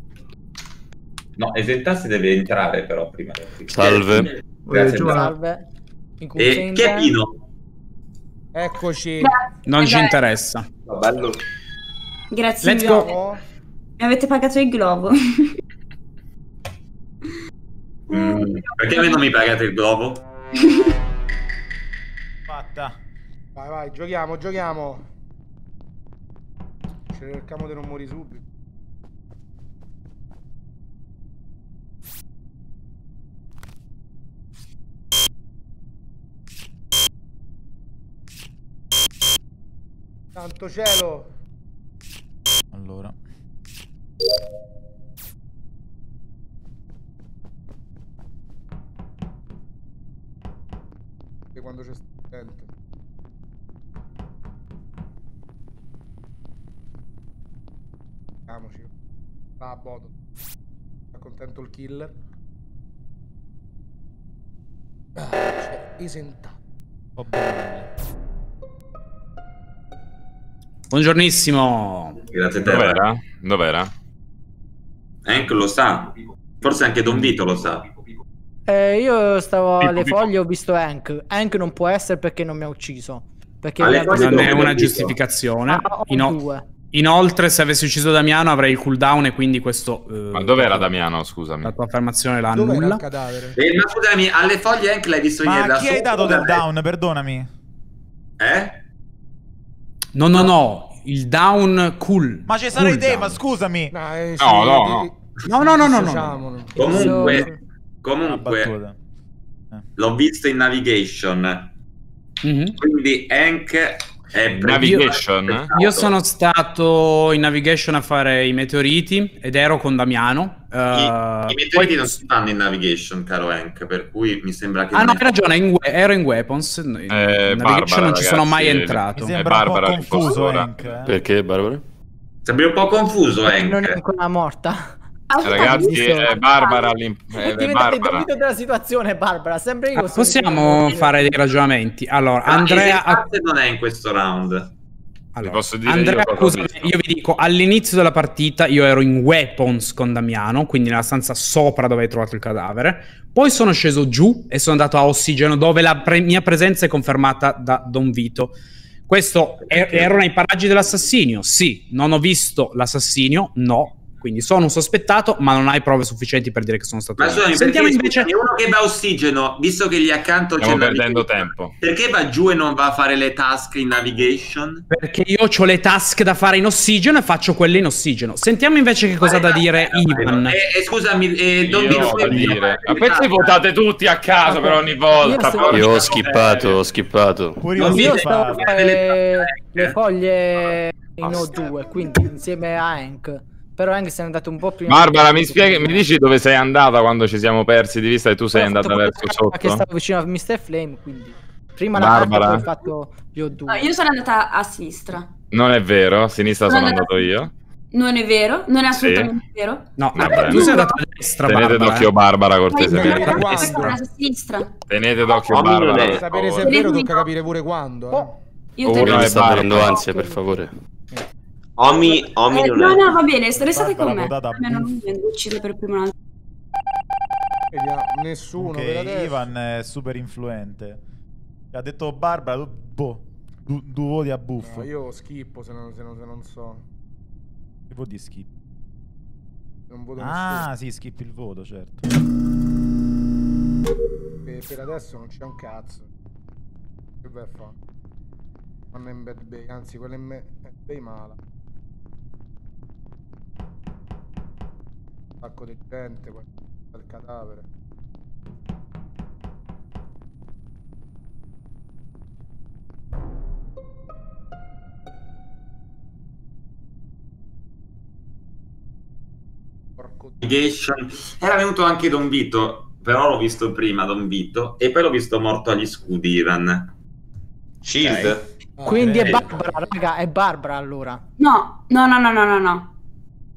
No, Esentasse deve entrare però prima. Salve. Grazie. Salve. E chi è? Pino? Eccoci. Non ci interessa. bello. Grazie Let's mille. go. Mi avete pagato il globo. Mm, perché a me non mi pagate il globo? Fatta. Vai, vai, giochiamo, giochiamo. Cerchiamo di non morire subito. Santo cielo. Allora. E quando c'è gente. Andiamoci. Ah, bodo. Accontento il killer. Ah, c'è esentato. Po' belle. Buongiornissimo. Grazie a te. Dov'era? Dov'era? Hank lo sa. Forse anche Don Vito lo sa. Eh, io stavo Pippo, alle Pippo. foglie ho visto Hank. Hank non può essere perché non mi ha ucciso. Perché Non è dove una visto? giustificazione. Ah, Ino- inoltre, se avessi ucciso Damiano, avrei il cooldown e quindi questo. eh, Ma dov'era Damiano, scusami? La tua affermazione la Dov'era annulla. il cadavere? Eh, ma scusami, alle foglie Hank l'hai visto Ma da chi hai dato del down? Perdonami. Eh? No, no, no. Il down cool. Ma ci sarei te, cooldown. ma scusami. No, eh, No, sì, no, no. No, no, no, no, no. dissociamolo. Comunque, comunque l'ho visto in navigation. Mhm. Quindi Hank è Navigation? previsto- Io sono stato in navigation a fare i meteoriti ed ero con Damiano. I, eh, i meteoriti poi- non si fanno in navigation, caro Hank, per cui mi sembra che Ah, no, hai ragione, in ero in weapons. In Eh, navigation Barbara, non ci sono mai ragazzi, entrato. Mi È sembra un po' Barbara confuso l'impostora. Hank. eh. Perché, Barbara? Sembri un po' confuso Hank. non è ancora morta. Ragazzi, Visto- è Barbara l'im- È è Barbara. della situazione, Barbara. Sempre io. Ah, possiamo fare dei ragionamenti. Allora, Ma Andrea, Esentasse non è in questo round. allora, Ti posso dire Andrea, io scusami, io vi dico, all'inizio della partita io ero in weapons con Damiano, quindi nella stanza sopra dove hai trovato il cadavere. Poi sono sceso giù e sono andato a ossigeno dove la pre- mia presenza è confermata da Don Vito. Questo è- ero nei paraggi dell'assassinio? Sì. Non ho visto l'assassinio? No. Quindi sono un sospettato, ma non hai prove sufficienti per dire che sono stato Ma scusami, Sentiamo invece... scusami, uno che va a ossigeno, visto che lì accanto c'è Stiamo il perdendo navigation, tempo. Perché va giù e non va a fare le task in navigation? Perché io ho le task da fare in ossigeno e faccio quelle in ossigeno. Sentiamo invece che cosa ha da dire Ivan. E, e scusami, e Don Io ho da dire. A questi votate tutti a caso per ogni volta. Io ho skippato, ho skippato. Non vi- Io a fare le foglie in O2, quindi insieme a Hank. Però Hank se n'è andato un po' prima. Barbara, mi, spieghi, mi dici dove sei andata quando ci siamo persi di vista e tu sei andata verso sotto? stavo vicino a Mr. Flame, quindi. Prima Barbara? la parte poi ho fatto gli O2. No, io sono andata a sinistra. Non è vero, a sinistra Sono sono andata- andato io. Non è vero, non è Sì. assolutamente vero. No, Vabbè. tu sei andato a destra, Tenete Barbara, d'occhio eh. Barbara cortesemente. andata a sinistra. Tenete d'occhio Oh, Barbara. è- per Sapere se è vero Sì. tocca capire pure quando. eh. Oh, Io Uno è Barbara. ansia, per favore. Omi, Omi Eh, non no, è. no, va bene, restate con me. Almeno non mi ucciso per prima un altro. Vediamo, nessuno adesso. Ivan è super influente. Ha detto Barbara, tu, boh, du- due voti a buffo. No, io schippo se non, se non, se non so. Che voti skip? Non voto Ah, sì, skip il voto, certo. Per, per adesso non c'è un cazzo. Che vai a fare? Non è in bad bay, anzi quella in me- bad bay mala. Sacco di gente, il cadavere. Era venuto anche Don Vito, però l'ho visto prima Don Vito e poi l'ho visto morto agli scudi Ivan. Shield? Quindi è. Barbara, raga, è Barbara allora. No, no, no, no, no, no,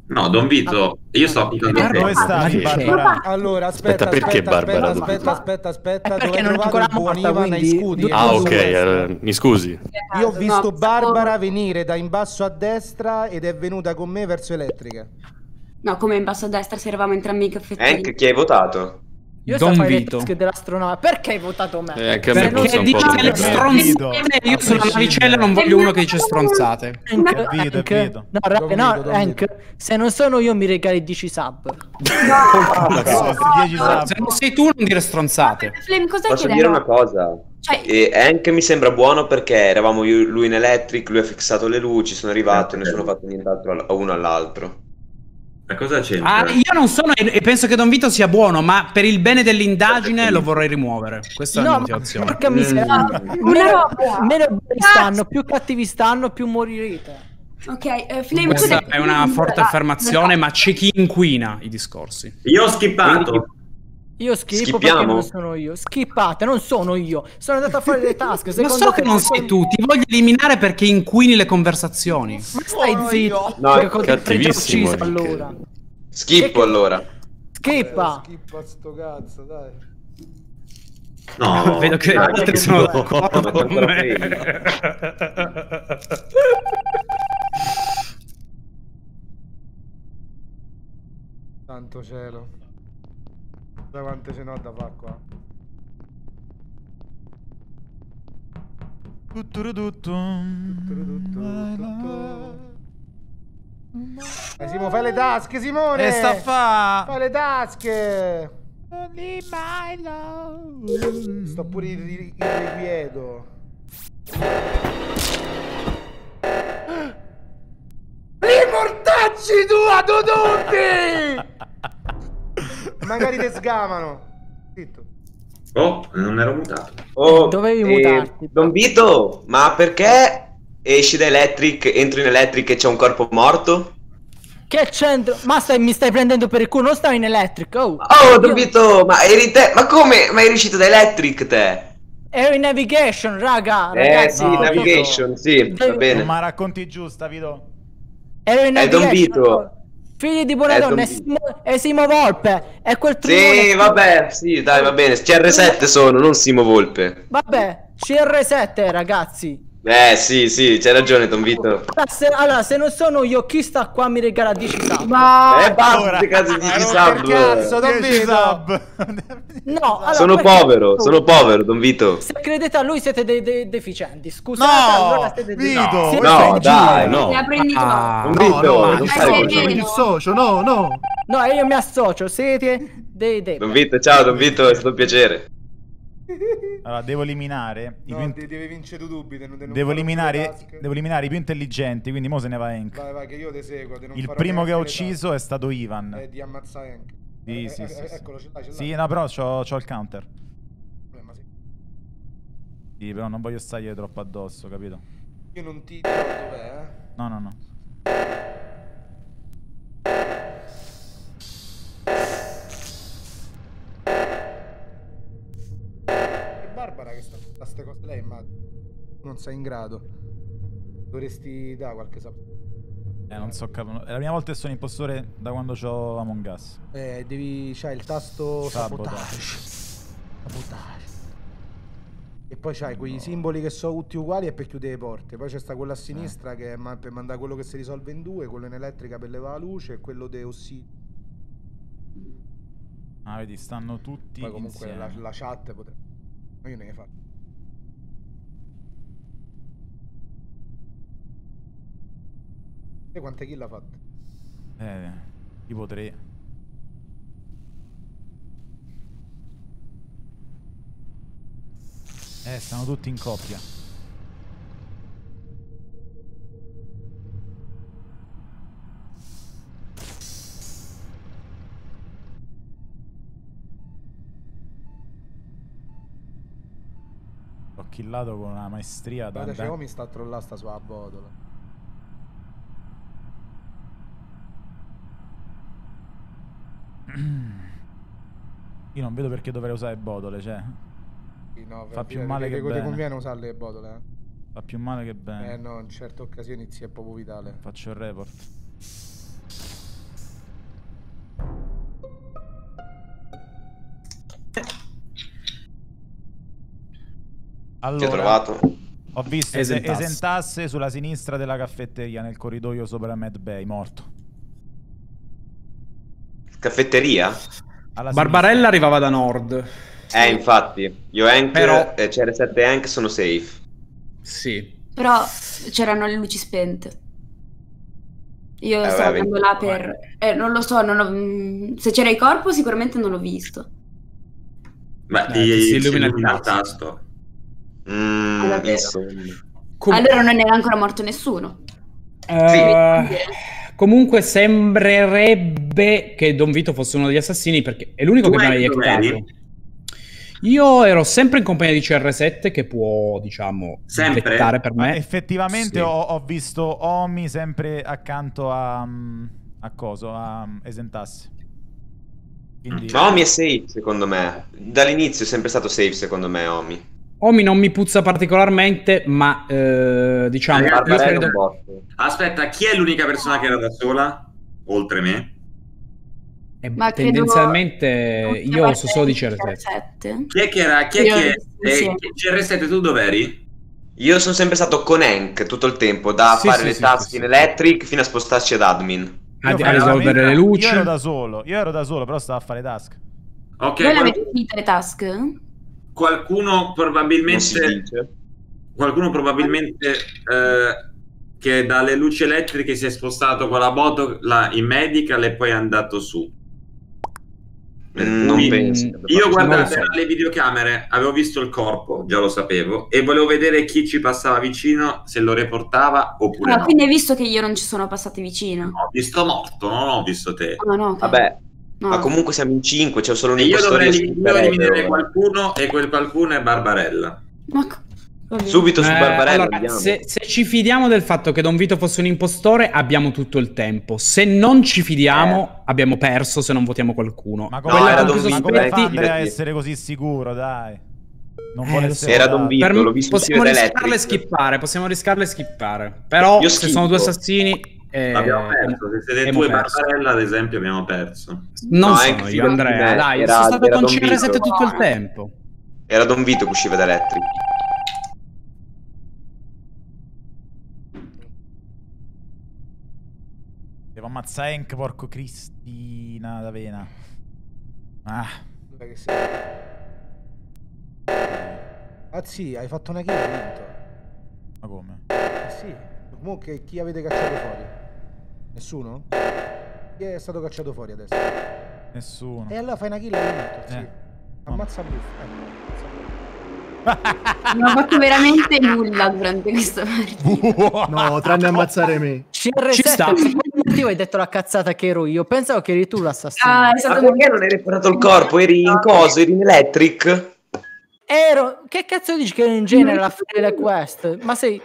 no. Don Vito, io sto applicando Ma dove stavi, Barbara? Allora, aspetta, Aspetta, perché aspetta, Barbara? aspetta, aspetta, aspetta, aspetta, perché non ancora buon Ivan quindi- scudi? Ah, ok, eh, mi scusi. Io ho visto No, Barbara venire da in basso a destra ed è venuta con me verso elettriche. No, come in basso a destra se eravamo entrambi in caffetteria. Hank, chi hai votato? Io Don le Vito. dell'astronave. Perché hai votato me? Eh, anche un Perché po' dice di le stronzate. Io sono una navicella e non voglio uno che dice stronzate. Hank, È Vito, è Hank, Vito. no, raga, Don no, Vito, se non sono io mi regali 10 sub. Cazzo, 10 sub. Se non sei tu, non dire stronzate. Flame, cos'è Posso che dire una cosa? Cioè, E Hank mi sembra buono perché eravamo io, lui in electric, lui ha fissato le luci, sono arrivato e nessuno ha fatto nient'altro al- uno all'altro. Ma cosa c'entra? Ah, io non sono e penso che Don Vito sia buono, ma per il bene dell'indagine lo vorrei rimuovere. Questa è la No, mia ma motivazione. porca miseria. una Meno, meno stanno, più cattivi stanno, più morirete. ok, eh, Flame, Questa è una forte affermazione, ma c'è chi inquina i discorsi. Io ho skippato. Io schippo Schippiamo? perché non sono io. Skippate, non sono io. Sono andato a fare le tasche. Lo Secondo so che non sei tu, ti voglio eliminare perché inquini le conversazioni. Ma stai zitto. No, già cattivissimo, ucciso allora. Schippo allora. Skippa. Schippa sto cazzo, dai. No, Vedo che dai, altri sono no, d'accordo con me. Santo cielo. Da quante ce n'ho da fare qua? Eh, Simo, fai le tasche, Simone! E sta a fa? Fai le tasche! Sto pure il riquieto. Li mortacci tu a tutti! Magari te sgamano. Zitto. Oh, non ero mutato. Oh, Dovevi eh, mutarti. Don Vito, ma perché esci da electric, entri in electric e c'è un corpo morto? Che c'entro? Ma stai, mi stai prendendo per il culo, non stai in electric. Oh, Oh, Don Vito, ma eri te? Ma come? Ma eri uscito da electric te? Ero in navigation, raga. Eh ragazzi. sì, no, navigation, sì, va bene. Ma racconti giusta, Vito. Ero in È Don navigation. Vito. Figli di buona È donna, Don è Simo, è Simo Volpe. È quel Sì, tribune- vabbè, sì, dai, va bene. CR7 sono, non Simo Volpe. Vabbè, CR7 ragazzi. Eh, sì, sì, c'hai ragione, Don Vito. Allora se, allora, se non sono io, chi sta qua mi regala 10 sub? Ma... Eh, basta, cazzo di Per sub. cazzo, Don 10 Vito! sub. No, allora, Sono perché- povero, sono povero, Don Vito. Se credete a lui siete dei, dei deficienti. Scusate, No, allora siete dei Vito, siete No, dei dai, giri. no. La prendi tu. Ah, Don No, Vito, no, non ma fare così. mi dissocio, no, no. No, io mi associo, siete dei dei. Don Vito, ciao, Don Vito, è stato un piacere. Allora, devo eliminare i No, più in- de- devi vincere tu dubbi. non Devo eliminare, più devo eliminare i più intelligenti, quindi mo se ne va Hank. Vai, vai, che io ti seguo. non Il primo che ho ucciso è stato Ivan. Eh, di ammazzare anche. Sì, Eh, sì, eh, sì, eh, sì. Eccolo, ce l'hai, ce l'hai. Sì, no, però c'ho, c'ho il counter. Eh, ma sì. Sì, però non voglio stargli troppo addosso, capito? Io non ti dico dov'è, eh. No, no, no. A ste cose. Lei immagino. Non sei in grado. Dovresti dare qualche saputo. Eh, non so, cap- è la prima volta che sono impostore da quando c'ho Among Us. Eh, devi. C'hai il tasto Sabotage. sabotage. E poi c'hai quei simboli che sono tutti uguali e per chiudere le porte. Poi c'è sta quello a sinistra che è ma- per mandare quello che si risolve in due, quello in elettrica per levare la luce e quello de ossigeno. Ah, vedi, stanno tutti Poi comunque la, la chat potrebbe... Ma io ne faccio. E quante kill ha fatto? Eh, tipo 3. Eh, stanno tutti in coppia. L'ho killato con una maestria da... Guarda, da- mi sta a trollare sta sua botola. Io non vedo perché dovrei usare botole, cioè. No, Fa più male che, che ti bene. conviene usare le botole, eh? Fa più male che bene. Eh no, in certe occasioni sì, è proprio vitale. Faccio il report. Allora, trovato? Ho visto Esentasse. esentasse sulla sinistra della caffetteria nel corridoio sopra Mad Bay, morto. Caffetteria? Alla Barbarella arrivava da nord. Eh, infatti. Io Hank Però- e CR7 e Hank sono safe. Sì. Però c'erano le luci spente. Io Eh, stavo andando là per... Eh, non lo so, non ho- mm, se c'era il corpo sicuramente non l'ho visto. Beh, Eh, ti, ti si si illumina il tasto. Mm, insomma. Com- Allora non era ancora morto nessuno. Eh, comunque sembrerebbe che Don Vito fosse uno degli assassini perché è l'unico Tu che mi ha iectato. Io ero sempre in compagnia di CR7 che può, diciamo, Sempre? per Ma me. effettivamente Sì. ho, ho visto Omi sempre accanto a, mm, a coso, a mm, esentasse. Quindi... Omi è safe, secondo me. Dall'inizio è sempre stato safe, secondo me, Omi. Omi non mi puzza particolarmente, ma eh, diciamo, credo... Aspetta, chi è l'unica persona che era da sola? Oltre me? eh, Ma tendenzialmente io so solo di parte CR7. Chi è che era? Chi è Io che... eh, CR7 tu dov'eri? Io sono sempre stato con Hank tutto il tempo, da Sì, fare sì, le sì, task sì, in sì. electric fino a spostarci ad admin. A, Io a risolvere le luci. Io ero da solo, io ero da solo, però stavo a fare task. Ok, Voi l'avete finite le task? Qualcuno probabilmente... Qualcuno probabilmente eh, che dalle luci elettriche si è spostato con la moto là, in medical e poi è andato su. Mm, non penso. Io guardate so. dalle videocamere avevo visto il corpo, già lo sapevo, e volevo vedere chi ci passava vicino, se lo reportava oppure Ah, no. quindi hai visto che io non ci sono passati vicino? Ho visto morto, non ho visto te. Ah, no, ok. Vabbè, No. ma comunque siamo in 5, c'è solo un io impostore dovrei eliminare qualcuno e quel qualcuno è Barbarella. Ma. Subito su Eh, Barbarella allora, se, se ci fidiamo del fatto che Don Vito fosse un impostore, abbiamo tutto il tempo. Se non ci fidiamo, abbiamo perso se non votiamo qualcuno. Ma No, come, era ma Don come Vito, fa eh, Andrea a essere così sicuro, dai? Non Eh, vuole essere Era. Don Vito, l'ho visto possiamo rischiarle e skippare, possiamo rischiarle e skippare. Però se sono due assassini... eh, Abbiamo perso, se siete tu e. Barbarella ad esempio abbiamo perso. Non No, anche io, Andrea. Dai, era- sono stato con Don CR7 Vito. tutto il tempo. Era Don Vito che usciva da Electric. Devo ammazzare Hank, porco Cristina d'Avena. Ah, Dov'è che sei? Ah sì, hai fatto una kill e hai vinto. ma come? Eh sì. Comunque chi avete cacciato fuori? Nessuno? Chi è stato cacciato fuori adesso? Nessuno. E allora fai una kill e sì. Eh. Ammazza Buff. Ecco. Non ho fatto veramente nulla durante questa partita. No, tranne ammazzare me. CR7 Ci sta. motivo hai detto la cazzata che ero io? Pensavo che eri tu l'assassino. Ah, è Ma stato perché non hai riportato il corpo? Eri in coso, eri in Electric? Ero. Che cazzo dici che ero in genere alla fine delle quest? Ma sei.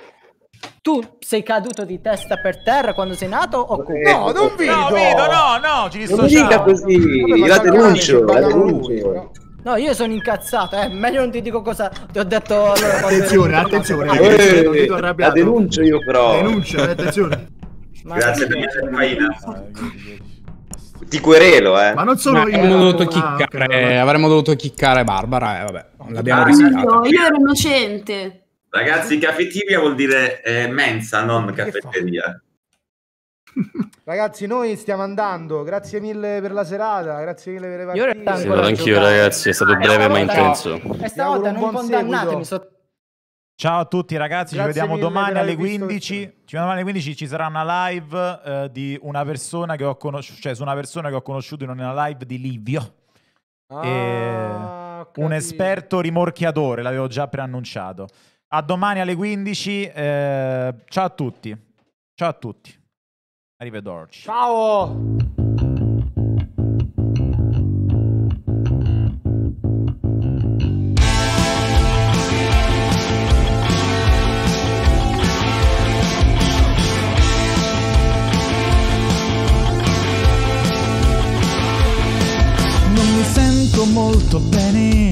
Tu sei caduto di testa per terra quando sei nato o? No, non vedo! No, vedo, no, no, ci Non mi dica così, Vabbè, la denuncio, ci la denuncio. No, io sono incazzato, eh. Meglio non ti dico cosa ti ho detto allora. Attenzione, attenzione. Eh, Don Vito la denuncio io però. Denuncia, eh, attenzione. Ma Grazie per la faina. Ah. Ti querelo, eh. Ma non Ma avremmo dovuto chiccare, avremmo dovuto chiccare Barbara e vabbè, l'abbiamo rischiato. Io, io ero innocente. Ragazzi, caffetteria vuol dire eh, mensa, non caffetteria. Ragazzi, noi stiamo andando. Grazie mille per la serata. Grazie mille per le partite. Sì, anch'io, ragazzi. È stato breve ma intenso. E stavolta auguro un non condannatemi sotto Ciao a tutti ragazzi, Grazie ci vediamo domani alle aver visto 15. Ci vediamo domani alle 15 ci sarà una live eh, di una persona che ho conosciuto, cioè su una persona che ho conosciuto in una live di Livio. Ah, E un esperto rimorchiatore, l'avevo già preannunciato. A domani alle 15. eh, ciao a tutti. Ciao a tutti. Arrivederci. Ciao. Non mi sento molto bene,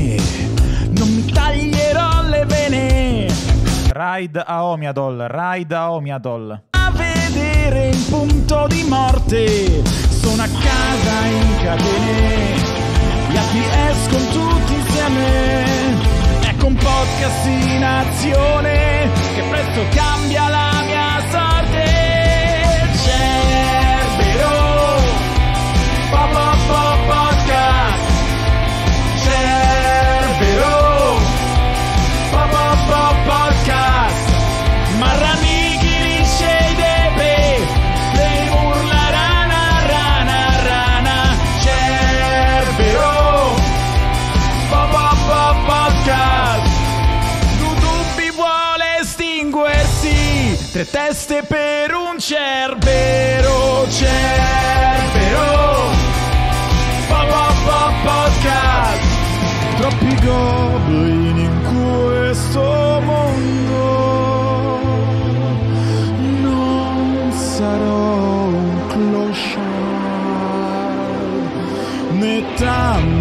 Ride a Omiadol, ride a Omiadol. A vedere il punto di morte, sono a casa in catene. Gli altri escono tutti insieme. Ecco un podcast in azione che presto cambia la teste per un cerbero, cerbero. Pa, pa, pa, podcast. Troppi goblin in questo mondo. Non sarò un clochard né tanto.